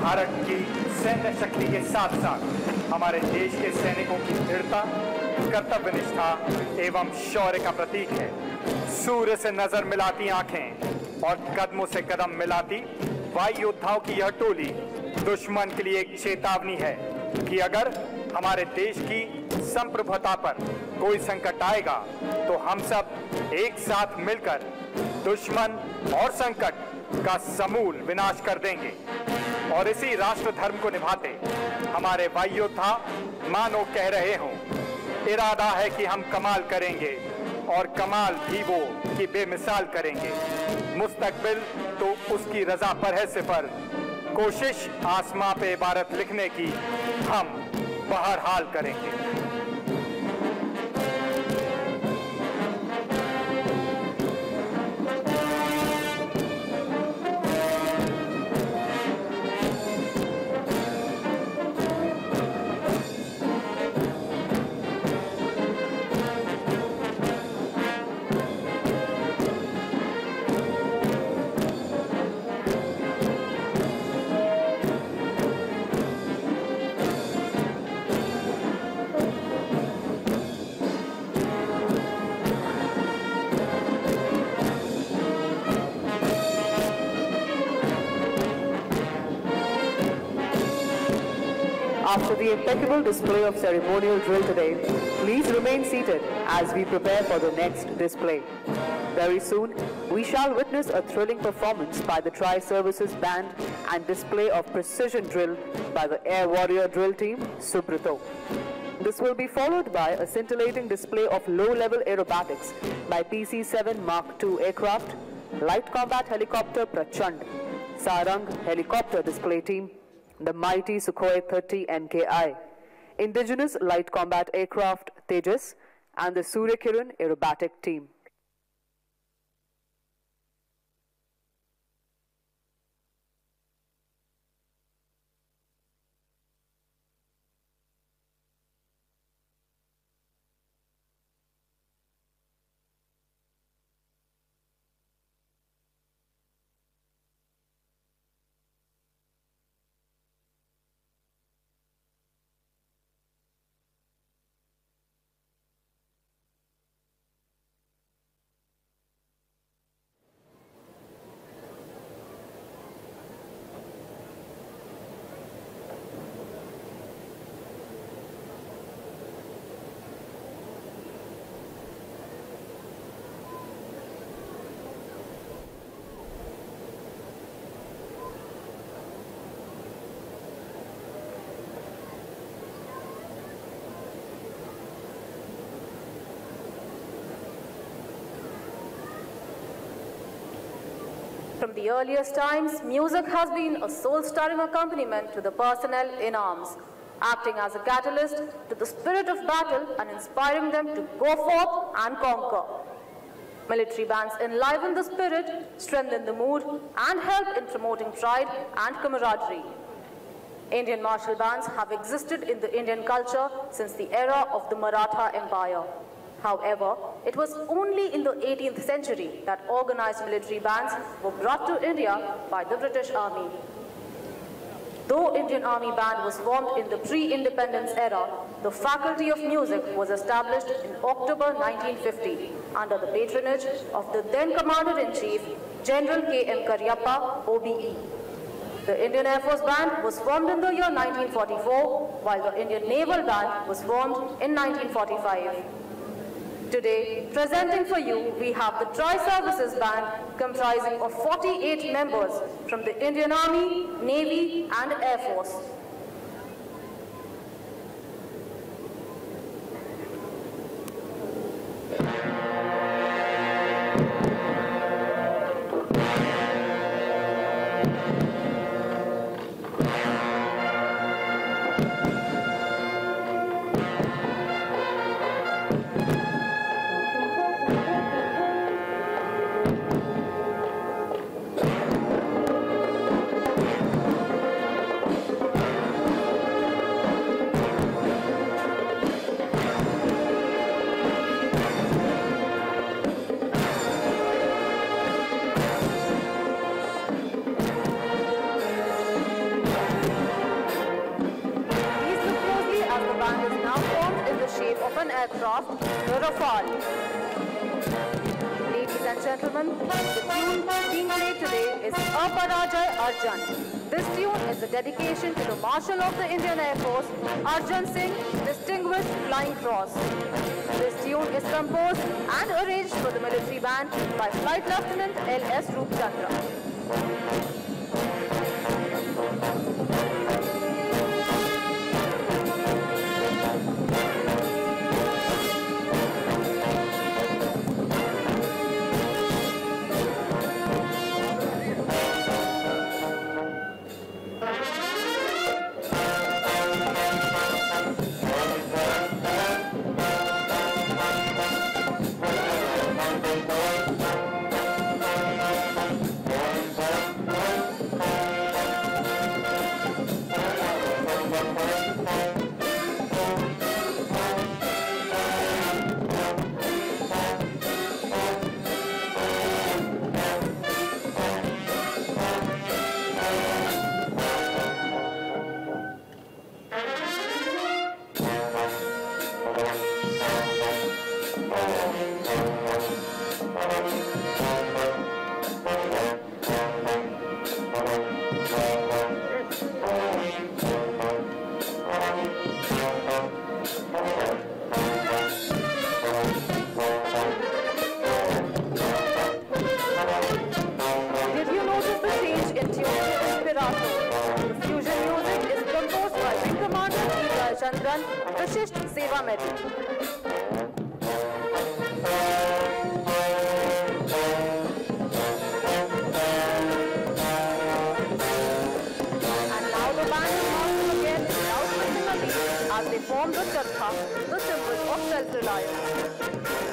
भारत की सैन्य शक्ति के साथ साथ हमारे देश के सैनिकों की दृढ़ता कर्तव्य निष्ठा एवं शौर्य का प्रतीक है। सूर्य से नज़र मिलाती आँखें और कदमों से कदम मिलाती वायु योद्धाओं की यह टोली दुश्मन के लिए एक चेतावनी है कि अगर हमारे देश की संप्रभुता पर कोई संकट आएगा तो हम सब एक साथ मिलकर दुश्मन और संकट का समूल विनाश कर देंगे। और इसी राष्ट्र धर्म को निभाते हमारे वायु योद्धा, मानो कह रहे हों, इरादा है कि हम कमाल करेंगे और कमाल भी वो कि बेमिसाल करेंगे। मुस्तकबिल तो उसकी रजा पर है सिफर। कोशिश आसमां पे इबारत लिखने की हम बहरहाल करेंगे। Impeccable display of ceremonial drill today, please remain seated as we prepare for the next display. Very soon, we shall witness a thrilling performance by the Tri-Services Band and display of precision drill by the Air Warrior Drill Team, Subroto. This will be followed by a scintillating display of low-level aerobatics by PC-7 Mark II aircraft, Light Combat Helicopter Prachand, Sarang Helicopter Display Team, the mighty Sukhoi 30 MKI, indigenous light combat aircraft Tejas, and the Surya Kiran aerobatic team. From the earliest times, music has been a soul-stirring accompaniment to the personnel in arms, acting as a catalyst to the spirit of battle and inspiring them to go forth and conquer. Military bands enliven the spirit, strengthen the mood, and help in promoting pride and camaraderie. Indian martial bands have existed in the Indian culture since the era of the Maratha Empire. However, it was only in the 18th century that organized military bands were brought to India by the British Army. Though Indian Army Band was formed in the pre-independence era, the Faculty of Music was established in October 1950 under the patronage of the then Commander-in-Chief, General K.M. Cariappa, OBE. The Indian Air Force Band was formed in the year 1944, while the Indian Naval Band was formed in 1945. Today, presenting for you, we have the Tri-Services Band comprising of 48 members from the Indian Army, Navy and Air Force. Form the Chatha, the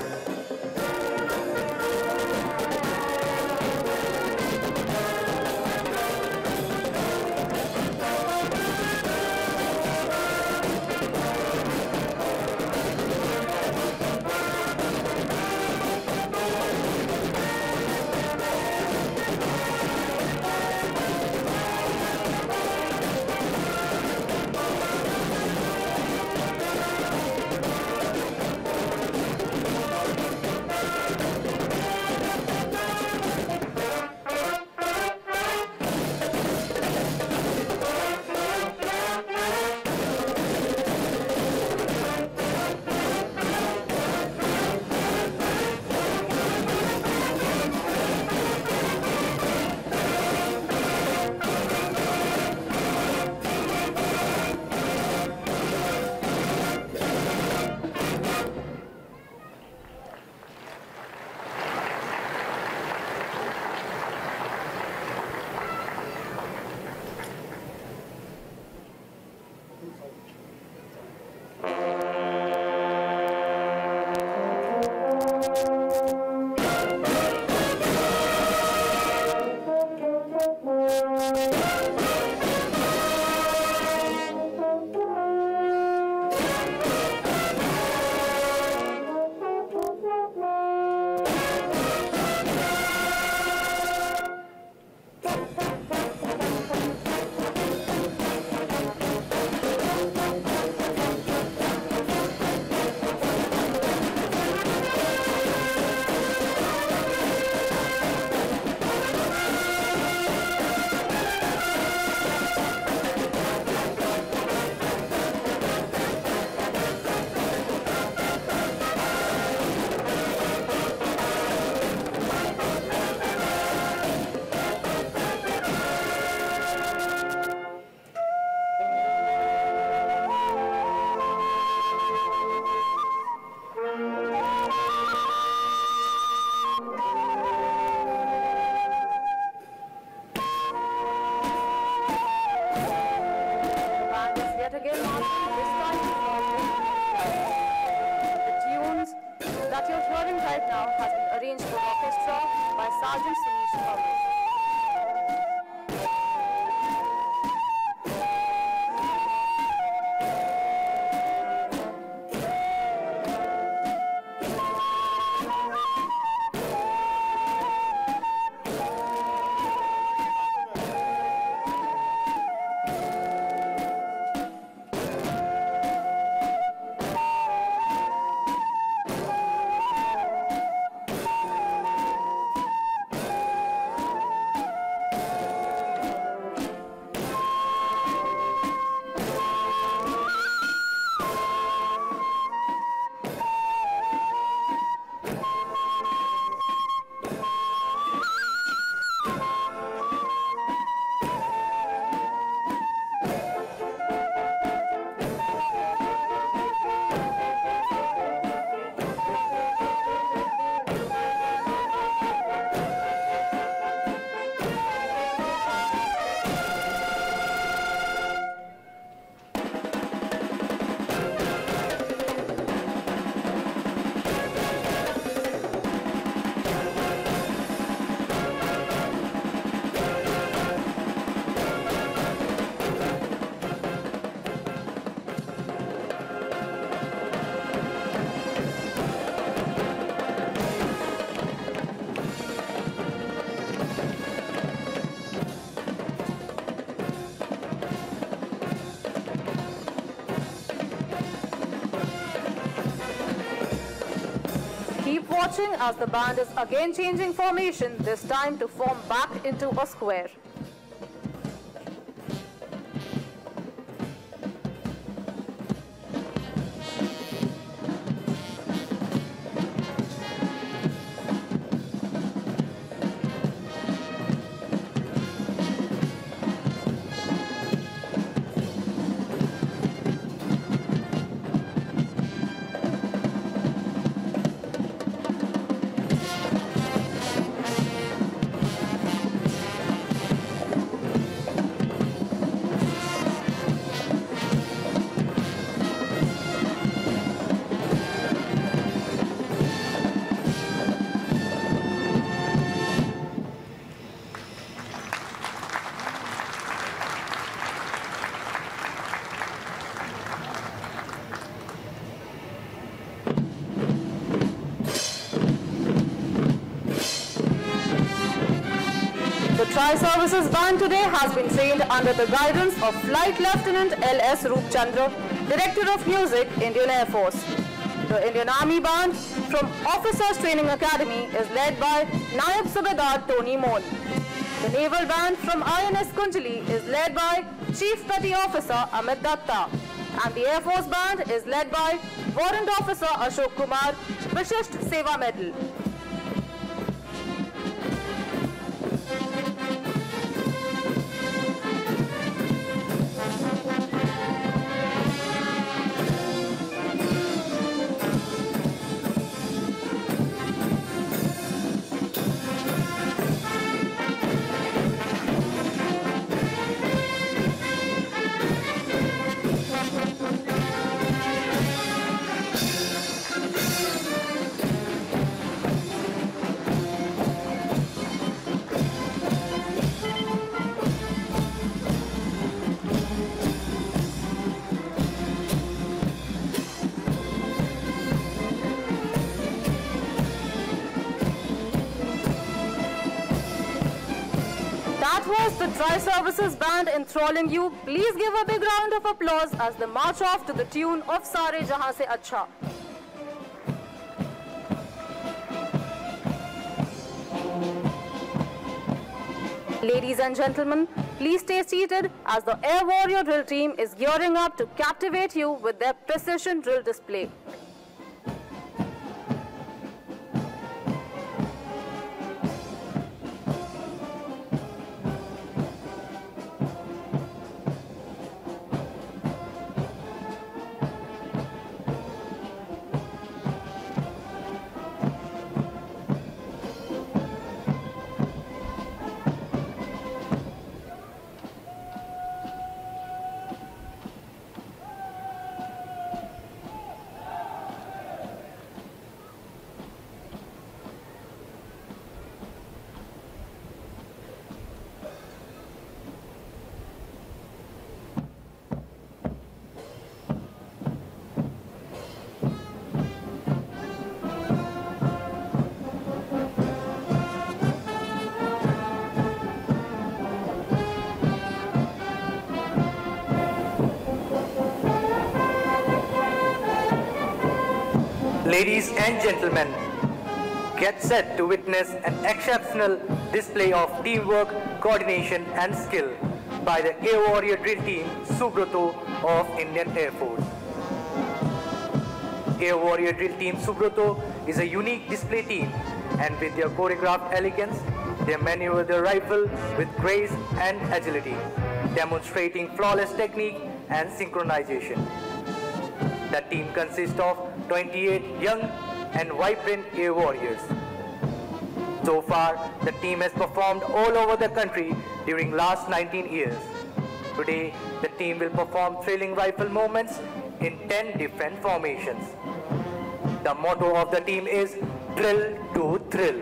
watching as the band is again changing formation, this time to form back into a square. Tri-Services Band today has been trained under the guidance of Flight Lieutenant L.S. Roopchandra, Director of Music, Indian Air Force. The Indian Army Band from Officers Training Academy is led by Naib Subedar Tony Moon. The Naval Band from INS Kunjali is led by Chief Petty Officer Amit Datta. And the Air Force Band is led by Warrant Officer Ashok Kumar, Vishisht Seva Medal. Was the Tri-Services Band enthralling you. Please give a big round of applause as they march off to the tune of Sare Jahan Se Acha. Ladies and gentlemen, please stay seated as the Air Warrior Drill Team is gearing up to captivate you with their precision drill display. Ladies and gentlemen, get set to witness an exceptional display of teamwork, coordination and skill by the Air Warrior Drill Team Subroto of Indian Air Force. Air Warrior Drill Team Subroto is a unique display team and with their choreographed elegance, they maneuver the rifle with grace and agility, demonstrating flawless technique and synchronization. The team consists of 28 young and vibrant air warriors. So far, the team has performed all over the country during last 19 years. Today, the team will perform thrilling rifle movements in 10 different formations. The motto of the team is Drill to Thrill.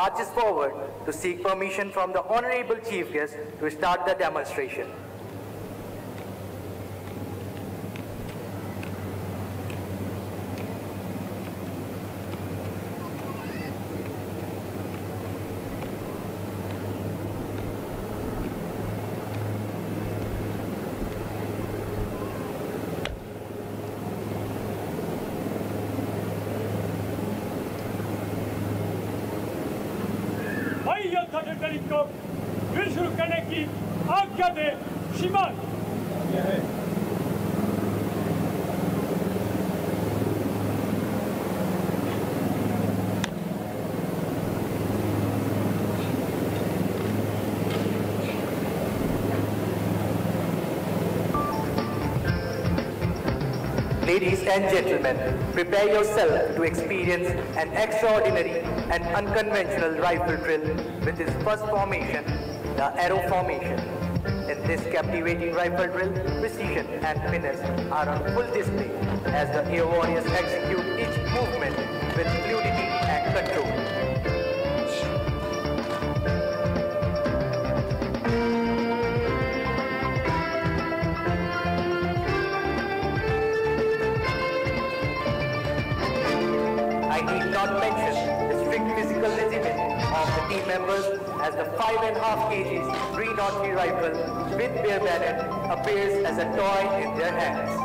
Marches forward to seek permission from the Honorable Chief Guest to start the demonstration. Ladies and gentlemen, prepare yourself to experience an extraordinary and unconventional rifle drill with its first formation, the arrow formation. In this captivating rifle drill, precision and finesse are on full display as the air warriors execute each movement with fluidity and control. Team members as the 5.5 kg 303 rifle with their bayonet appears as a toy in their hands.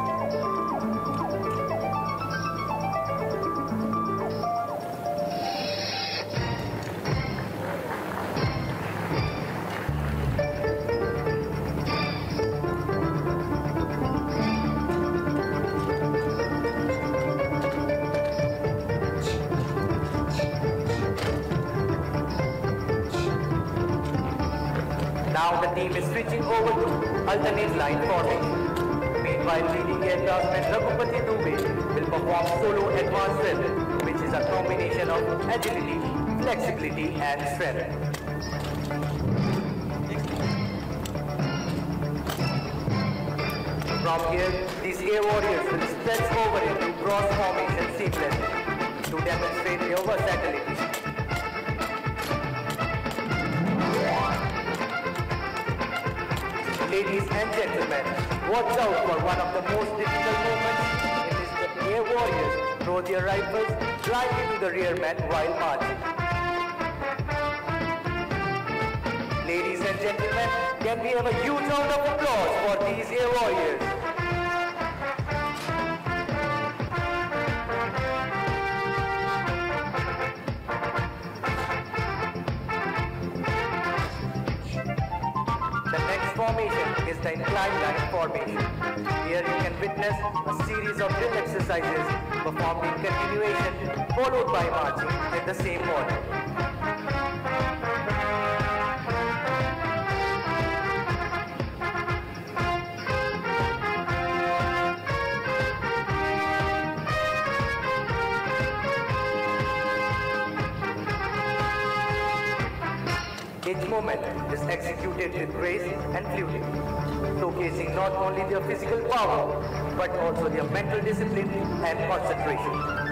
Of agility, flexibility and strength. From here, these air warriors will stretch over into cross formation seamlessly to demonstrate their versatility. Ladies and gentlemen, watch out for one of the most difficult moments It is the air warriors throw their rifles right into the rear man while marching. Ladies and gentlemen, can we have a huge round of applause for these air warriors? The next formation is the inclined line formation. Here you can witness a series of drill exercises performed in continuation followed by marching in the same order. Each moment is executed with grace and fluidity showcasing not only their physical power, but also their mental discipline and concentration.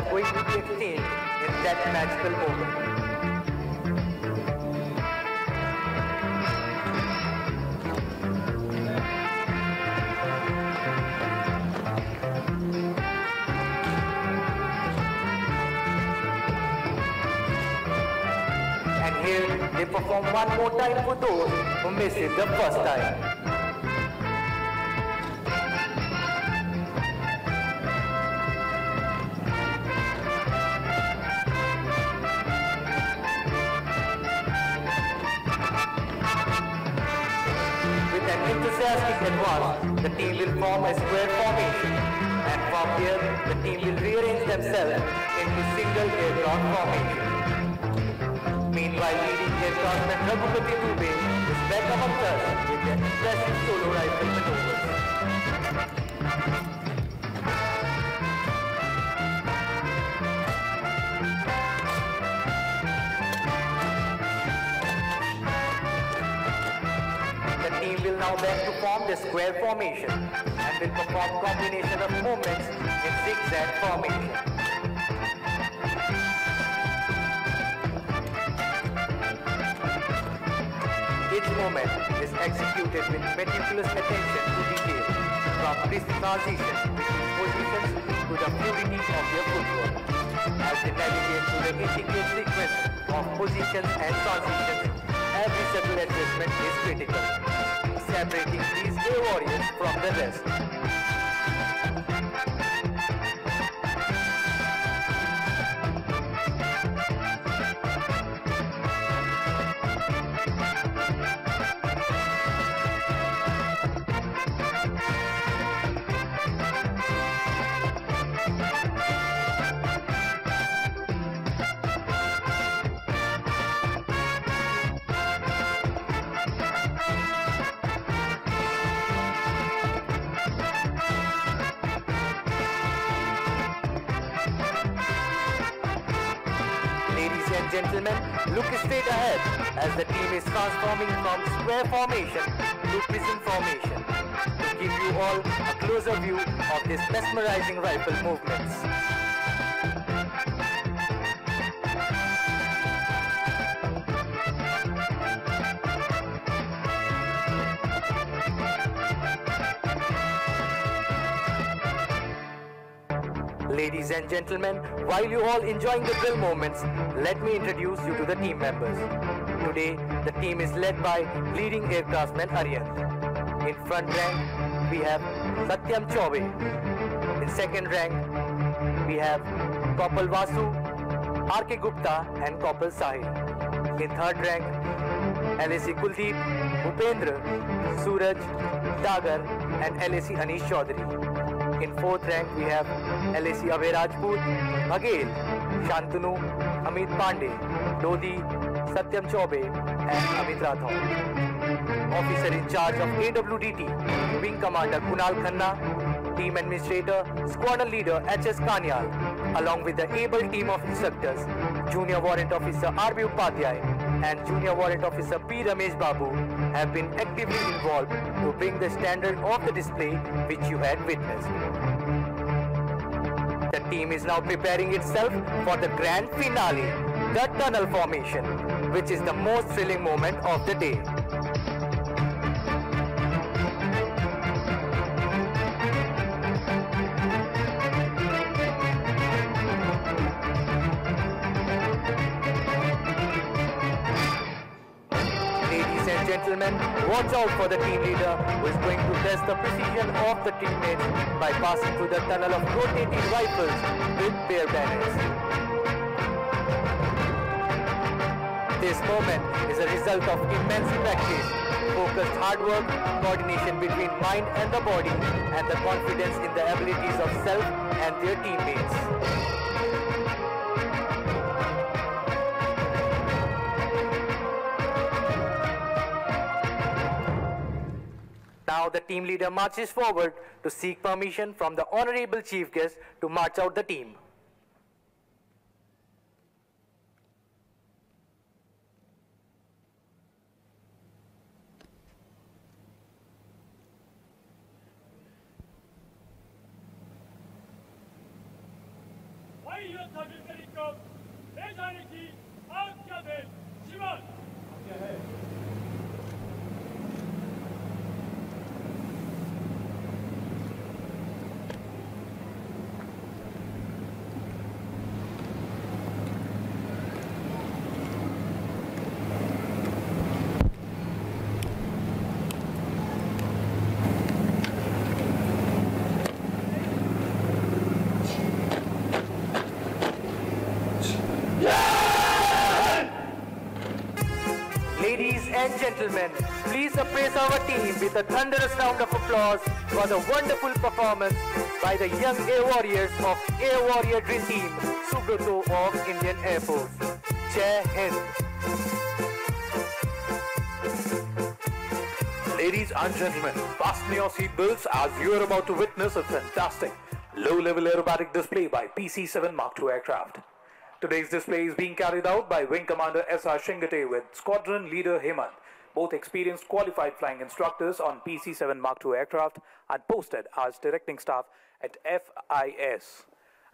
Are going to be exchanged in that magical moment. And here they perform one more time for those who missed it the first time. Aircraft formation. Meanwhile, leading aircraftman Raghupati Dubey is back among us with their impressive solo rifle maneuvers. The team will now back to form the square formation and will perform combination of movements in zigzag formation. With meticulous attention to detail, from crisp transition between positions to the fluidity of their footwork. As they navigate through the intricate sequence of positions and transitions, every subtle adjustment is critical, separating these A warriors from the rest. Gentlemen, look straight ahead as the team is transforming from square formation to prison formation to give you all a closer view of these mesmerizing rifle movements. Gentlemen, while you all enjoying the drill moments, let me introduce you to the team members. Today, the team is led by leading aircraftsman Aryan. In front rank, we have Satyam Chaube. In second rank, we have Corporal Vasu, R.K. Gupta and Corporal Sahil. In third rank, LAC Kuldeep, Upendra, Suraj, Dagar and LAC Anish Chaudhary. In fourth rank, we have LAC Abhay Rajput, Bhagel, Shantanu, Amit Pandey, Lodi, Satyam Chaube, and Amit Rathod. Officer in charge of AWDT, Wing Commander Kunal Khanna, Team Administrator, Squadron Leader HS Kanyal, along with the able team of instructors, Junior Warrant Officer RB Upadhyay and Junior Warrant Officer P. Ramesh Babu have been actively involved to bring the standard of the display which you had witnessed. The team is now preparing itself for the grand finale, the tunnel formation, which is the most thrilling moment of the day. Watch out for the team leader who is going to test the precision of the teammates by passing through the tunnel of rotating rifles with bare banners. This moment is a result of immense practice, focused hard work, coordination between mind and the body, and the confidence in the abilities of self and their teammates. Now the team leader marches forward to seek permission from the honorable chief guest to march out the team. Gentlemen, please appraise our team with a thunderous round of applause for the wonderful performance by the young Air Warriors of Air Warrior Dream Team, Subroto of Indian Air Force. Jai Hind. Ladies and gentlemen, fasten your seatbelts as you are about to witness a fantastic low-level aerobatic display by PC-7 Mark II aircraft. Today's display is being carried out by Wing Commander S.R. Shingate with Squadron Leader Hemant, both experienced qualified flying instructors on PC-7 Mark II aircraft and posted as directing staff at FIS.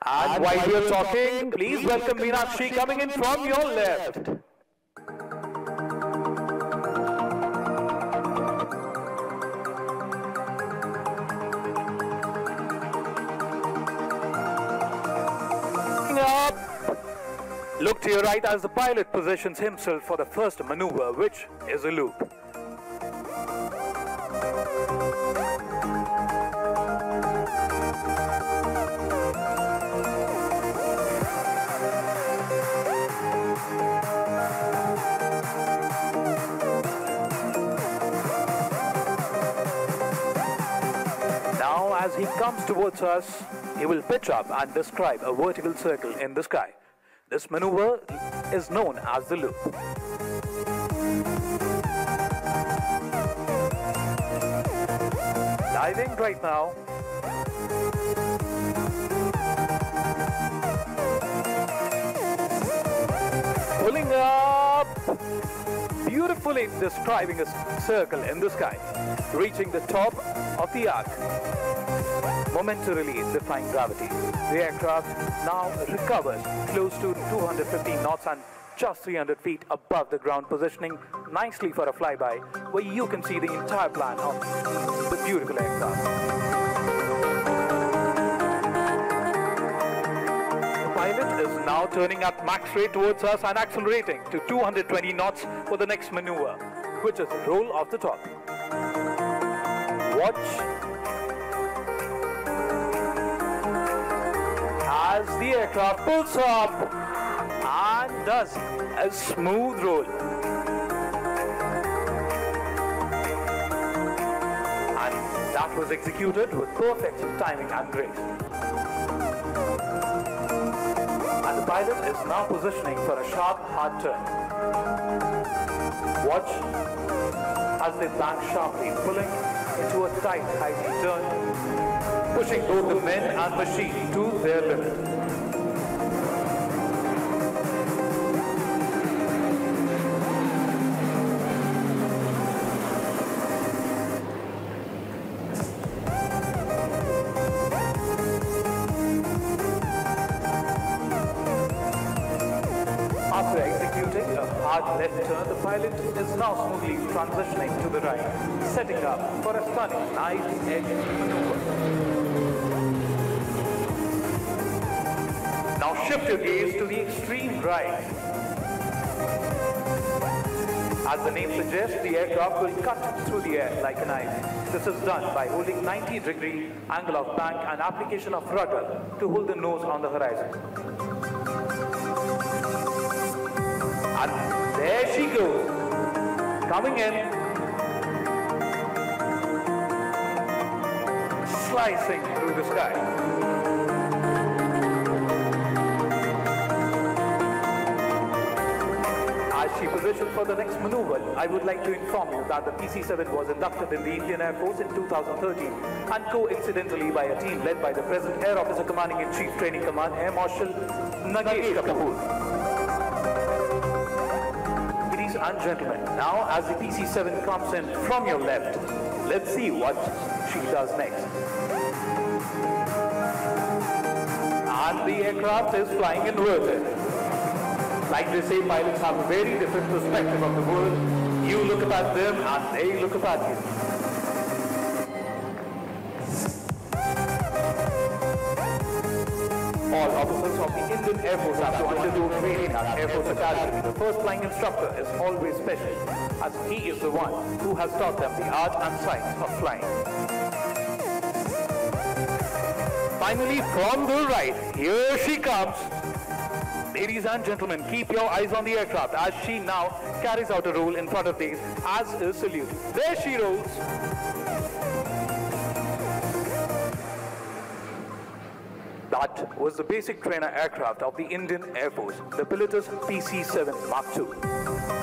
And, And while we are talking, please welcome Meenakshi coming in from your left. Look to your right as the pilot positions himself for the first maneuver, which is a loop. Now, as he comes towards us, he will pitch up and describe a vertical circle in the sky. This maneuver is known as the loop. Diving right now. Pulling up. Beautifully describing a circle in the sky, reaching the top of the arc momentarily defying gravity. The aircraft now recovers close to 250 knots and just 300 feet above the ground, positioning nicely for a flyby where you can see the entire plan of the beautiful aircraft. The pilot is now turning at max rate towards us and accelerating to 220 knots for the next maneuver, which is roll off the top. Watch as the aircraft pulls up and does a smooth roll. And that was executed with perfect timing and grace. And the pilot is now positioning for a sharp, hard turn. Watch as they bank sharply, pulling into a tight, tight turn, pushing both the men and machine to their limit. After executing a hard left turn, the pilot is now smoothly transitioning to the right, setting up for a stunning knife edge maneuver. Shift your gaze to the extreme right. As the name suggests, the aircraft will cut through the air like a knife. This is done by holding 90 degree angle of bank and application of rudder to hold the nose on the horizon. And there she goes, coming in, slicing through the sky. Positions for the next maneuver, I would like to inform you that the PC-7 was inducted in the Indian Air Force in 2013 and coincidentally by a team led by the present Air Officer Commanding-in-Chief Training Command, Air Marshal Nagesh Kapoor. Ladies and gentlemen, now as the PC-7 comes in from your left, let's see what she does next. and the aircraft is flying inverted. Like they say, pilots have a very different perspective of the world. You look at them and they look at you. All officers of the Indian Air Force have to undergo training at Air Force Academy. The first flying instructor is always special, as he is the one who has taught them the art and science of flying. Finally, from the right, here she comes. Ladies and gentlemen, keep your eyes on the aircraft as she now carries out a roll in front of these as a salute. There she rolls. That was the basic trainer aircraft of the Indian Air Force, the Pilatus PC-7 Mark II.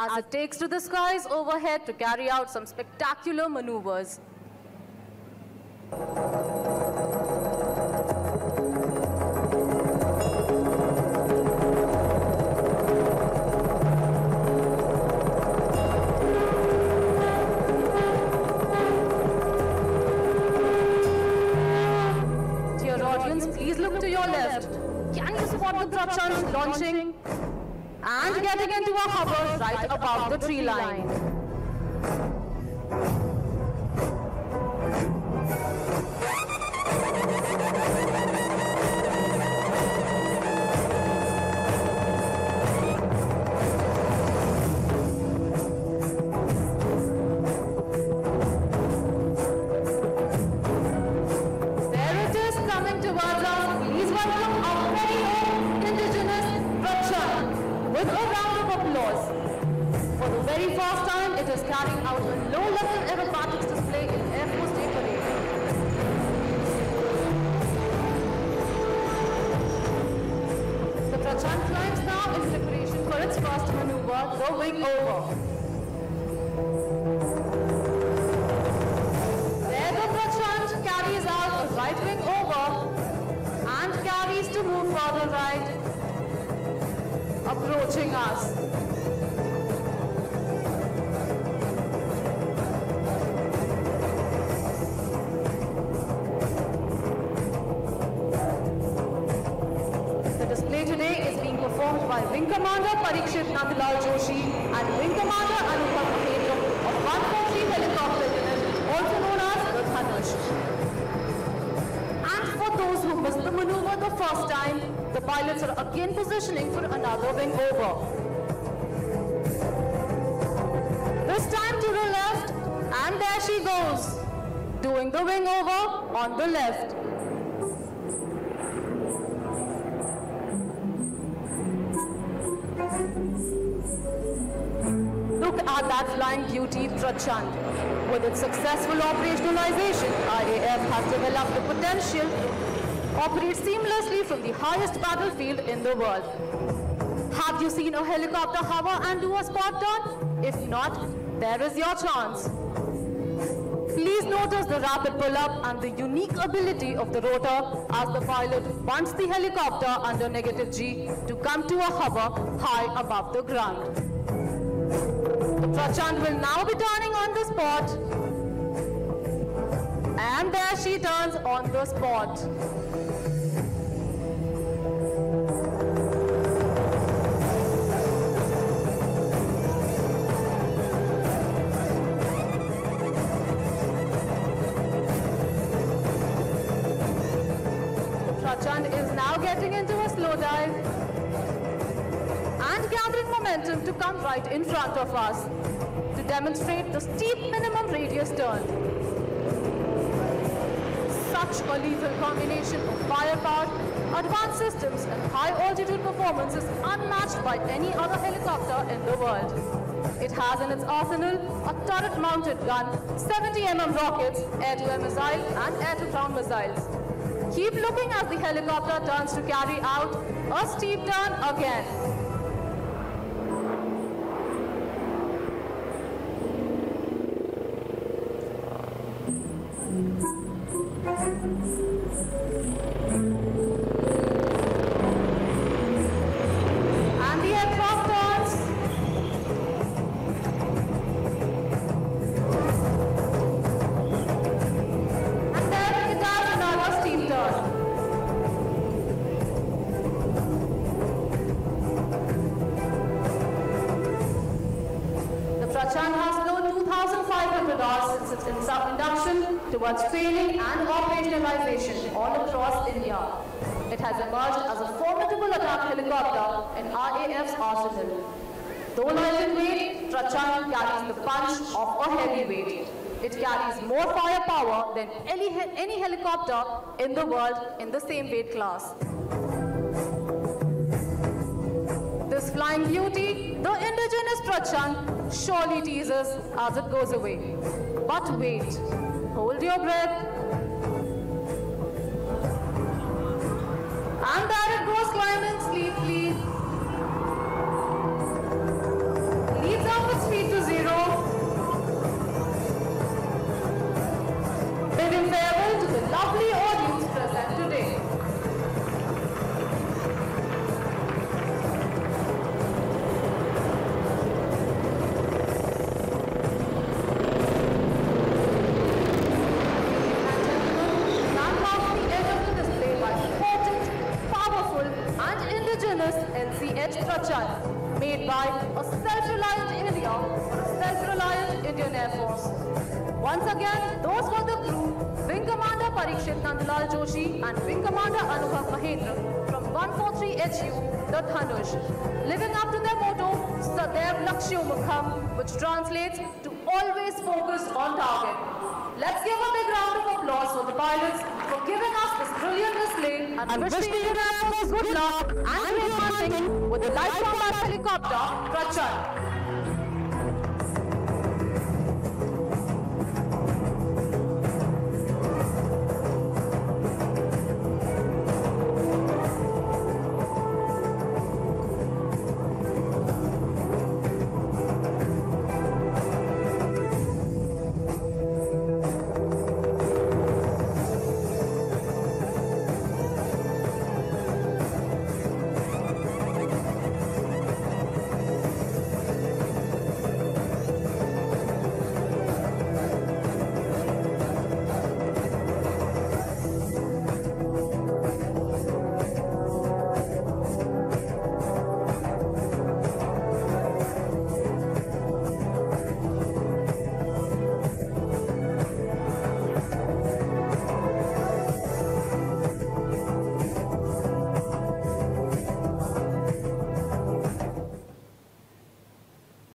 As it takes to the skies overhead to carry out some spectacular maneuvers. Dear audience, please look to your left. Can you spot the Prachand launching and getting into a hover right above the tree line? Wing over on the left. Look at that flying beauty, Prachand. With its successful operationalization, IAF has developed the potential to operate seamlessly from the highest battlefield in the world. Have you seen a helicopter hover and do a spot turn? If not, there is your chance. Notice the rapid pull-up and the unique ability of the rotor as the pilot wants the helicopter under negative G to come to a hover high above the ground. The Prachand will now be turning on the spot. And there she turns on the spot. Momentum to come right in front of us to demonstrate the steep minimum radius turn. Such a lethal combination of firepower, advanced systems and high altitude performance is unmatched by any other helicopter in the world. It has in its arsenal a turret-mounted gun, 70 mm rockets, air-to-air missiles and air-to-ground missiles. Keep looking as the helicopter turns to carry out a steep turn again. feelings. Than any, any helicopter in the world in the same weight class. This flying beauty, the indigenous Prachand, surely teases as it goes away. But wait, hold your breath. And there it goes climbing sleepily. Leads off its speed to zero. Farewell to the lovely audience present today. Which translates to always focus on target. Let's give a big round of applause for the pilots for giving us this brilliant display and, wish the Indian Air Force good luck and great hunting with the life light combat helicopter, Prachand.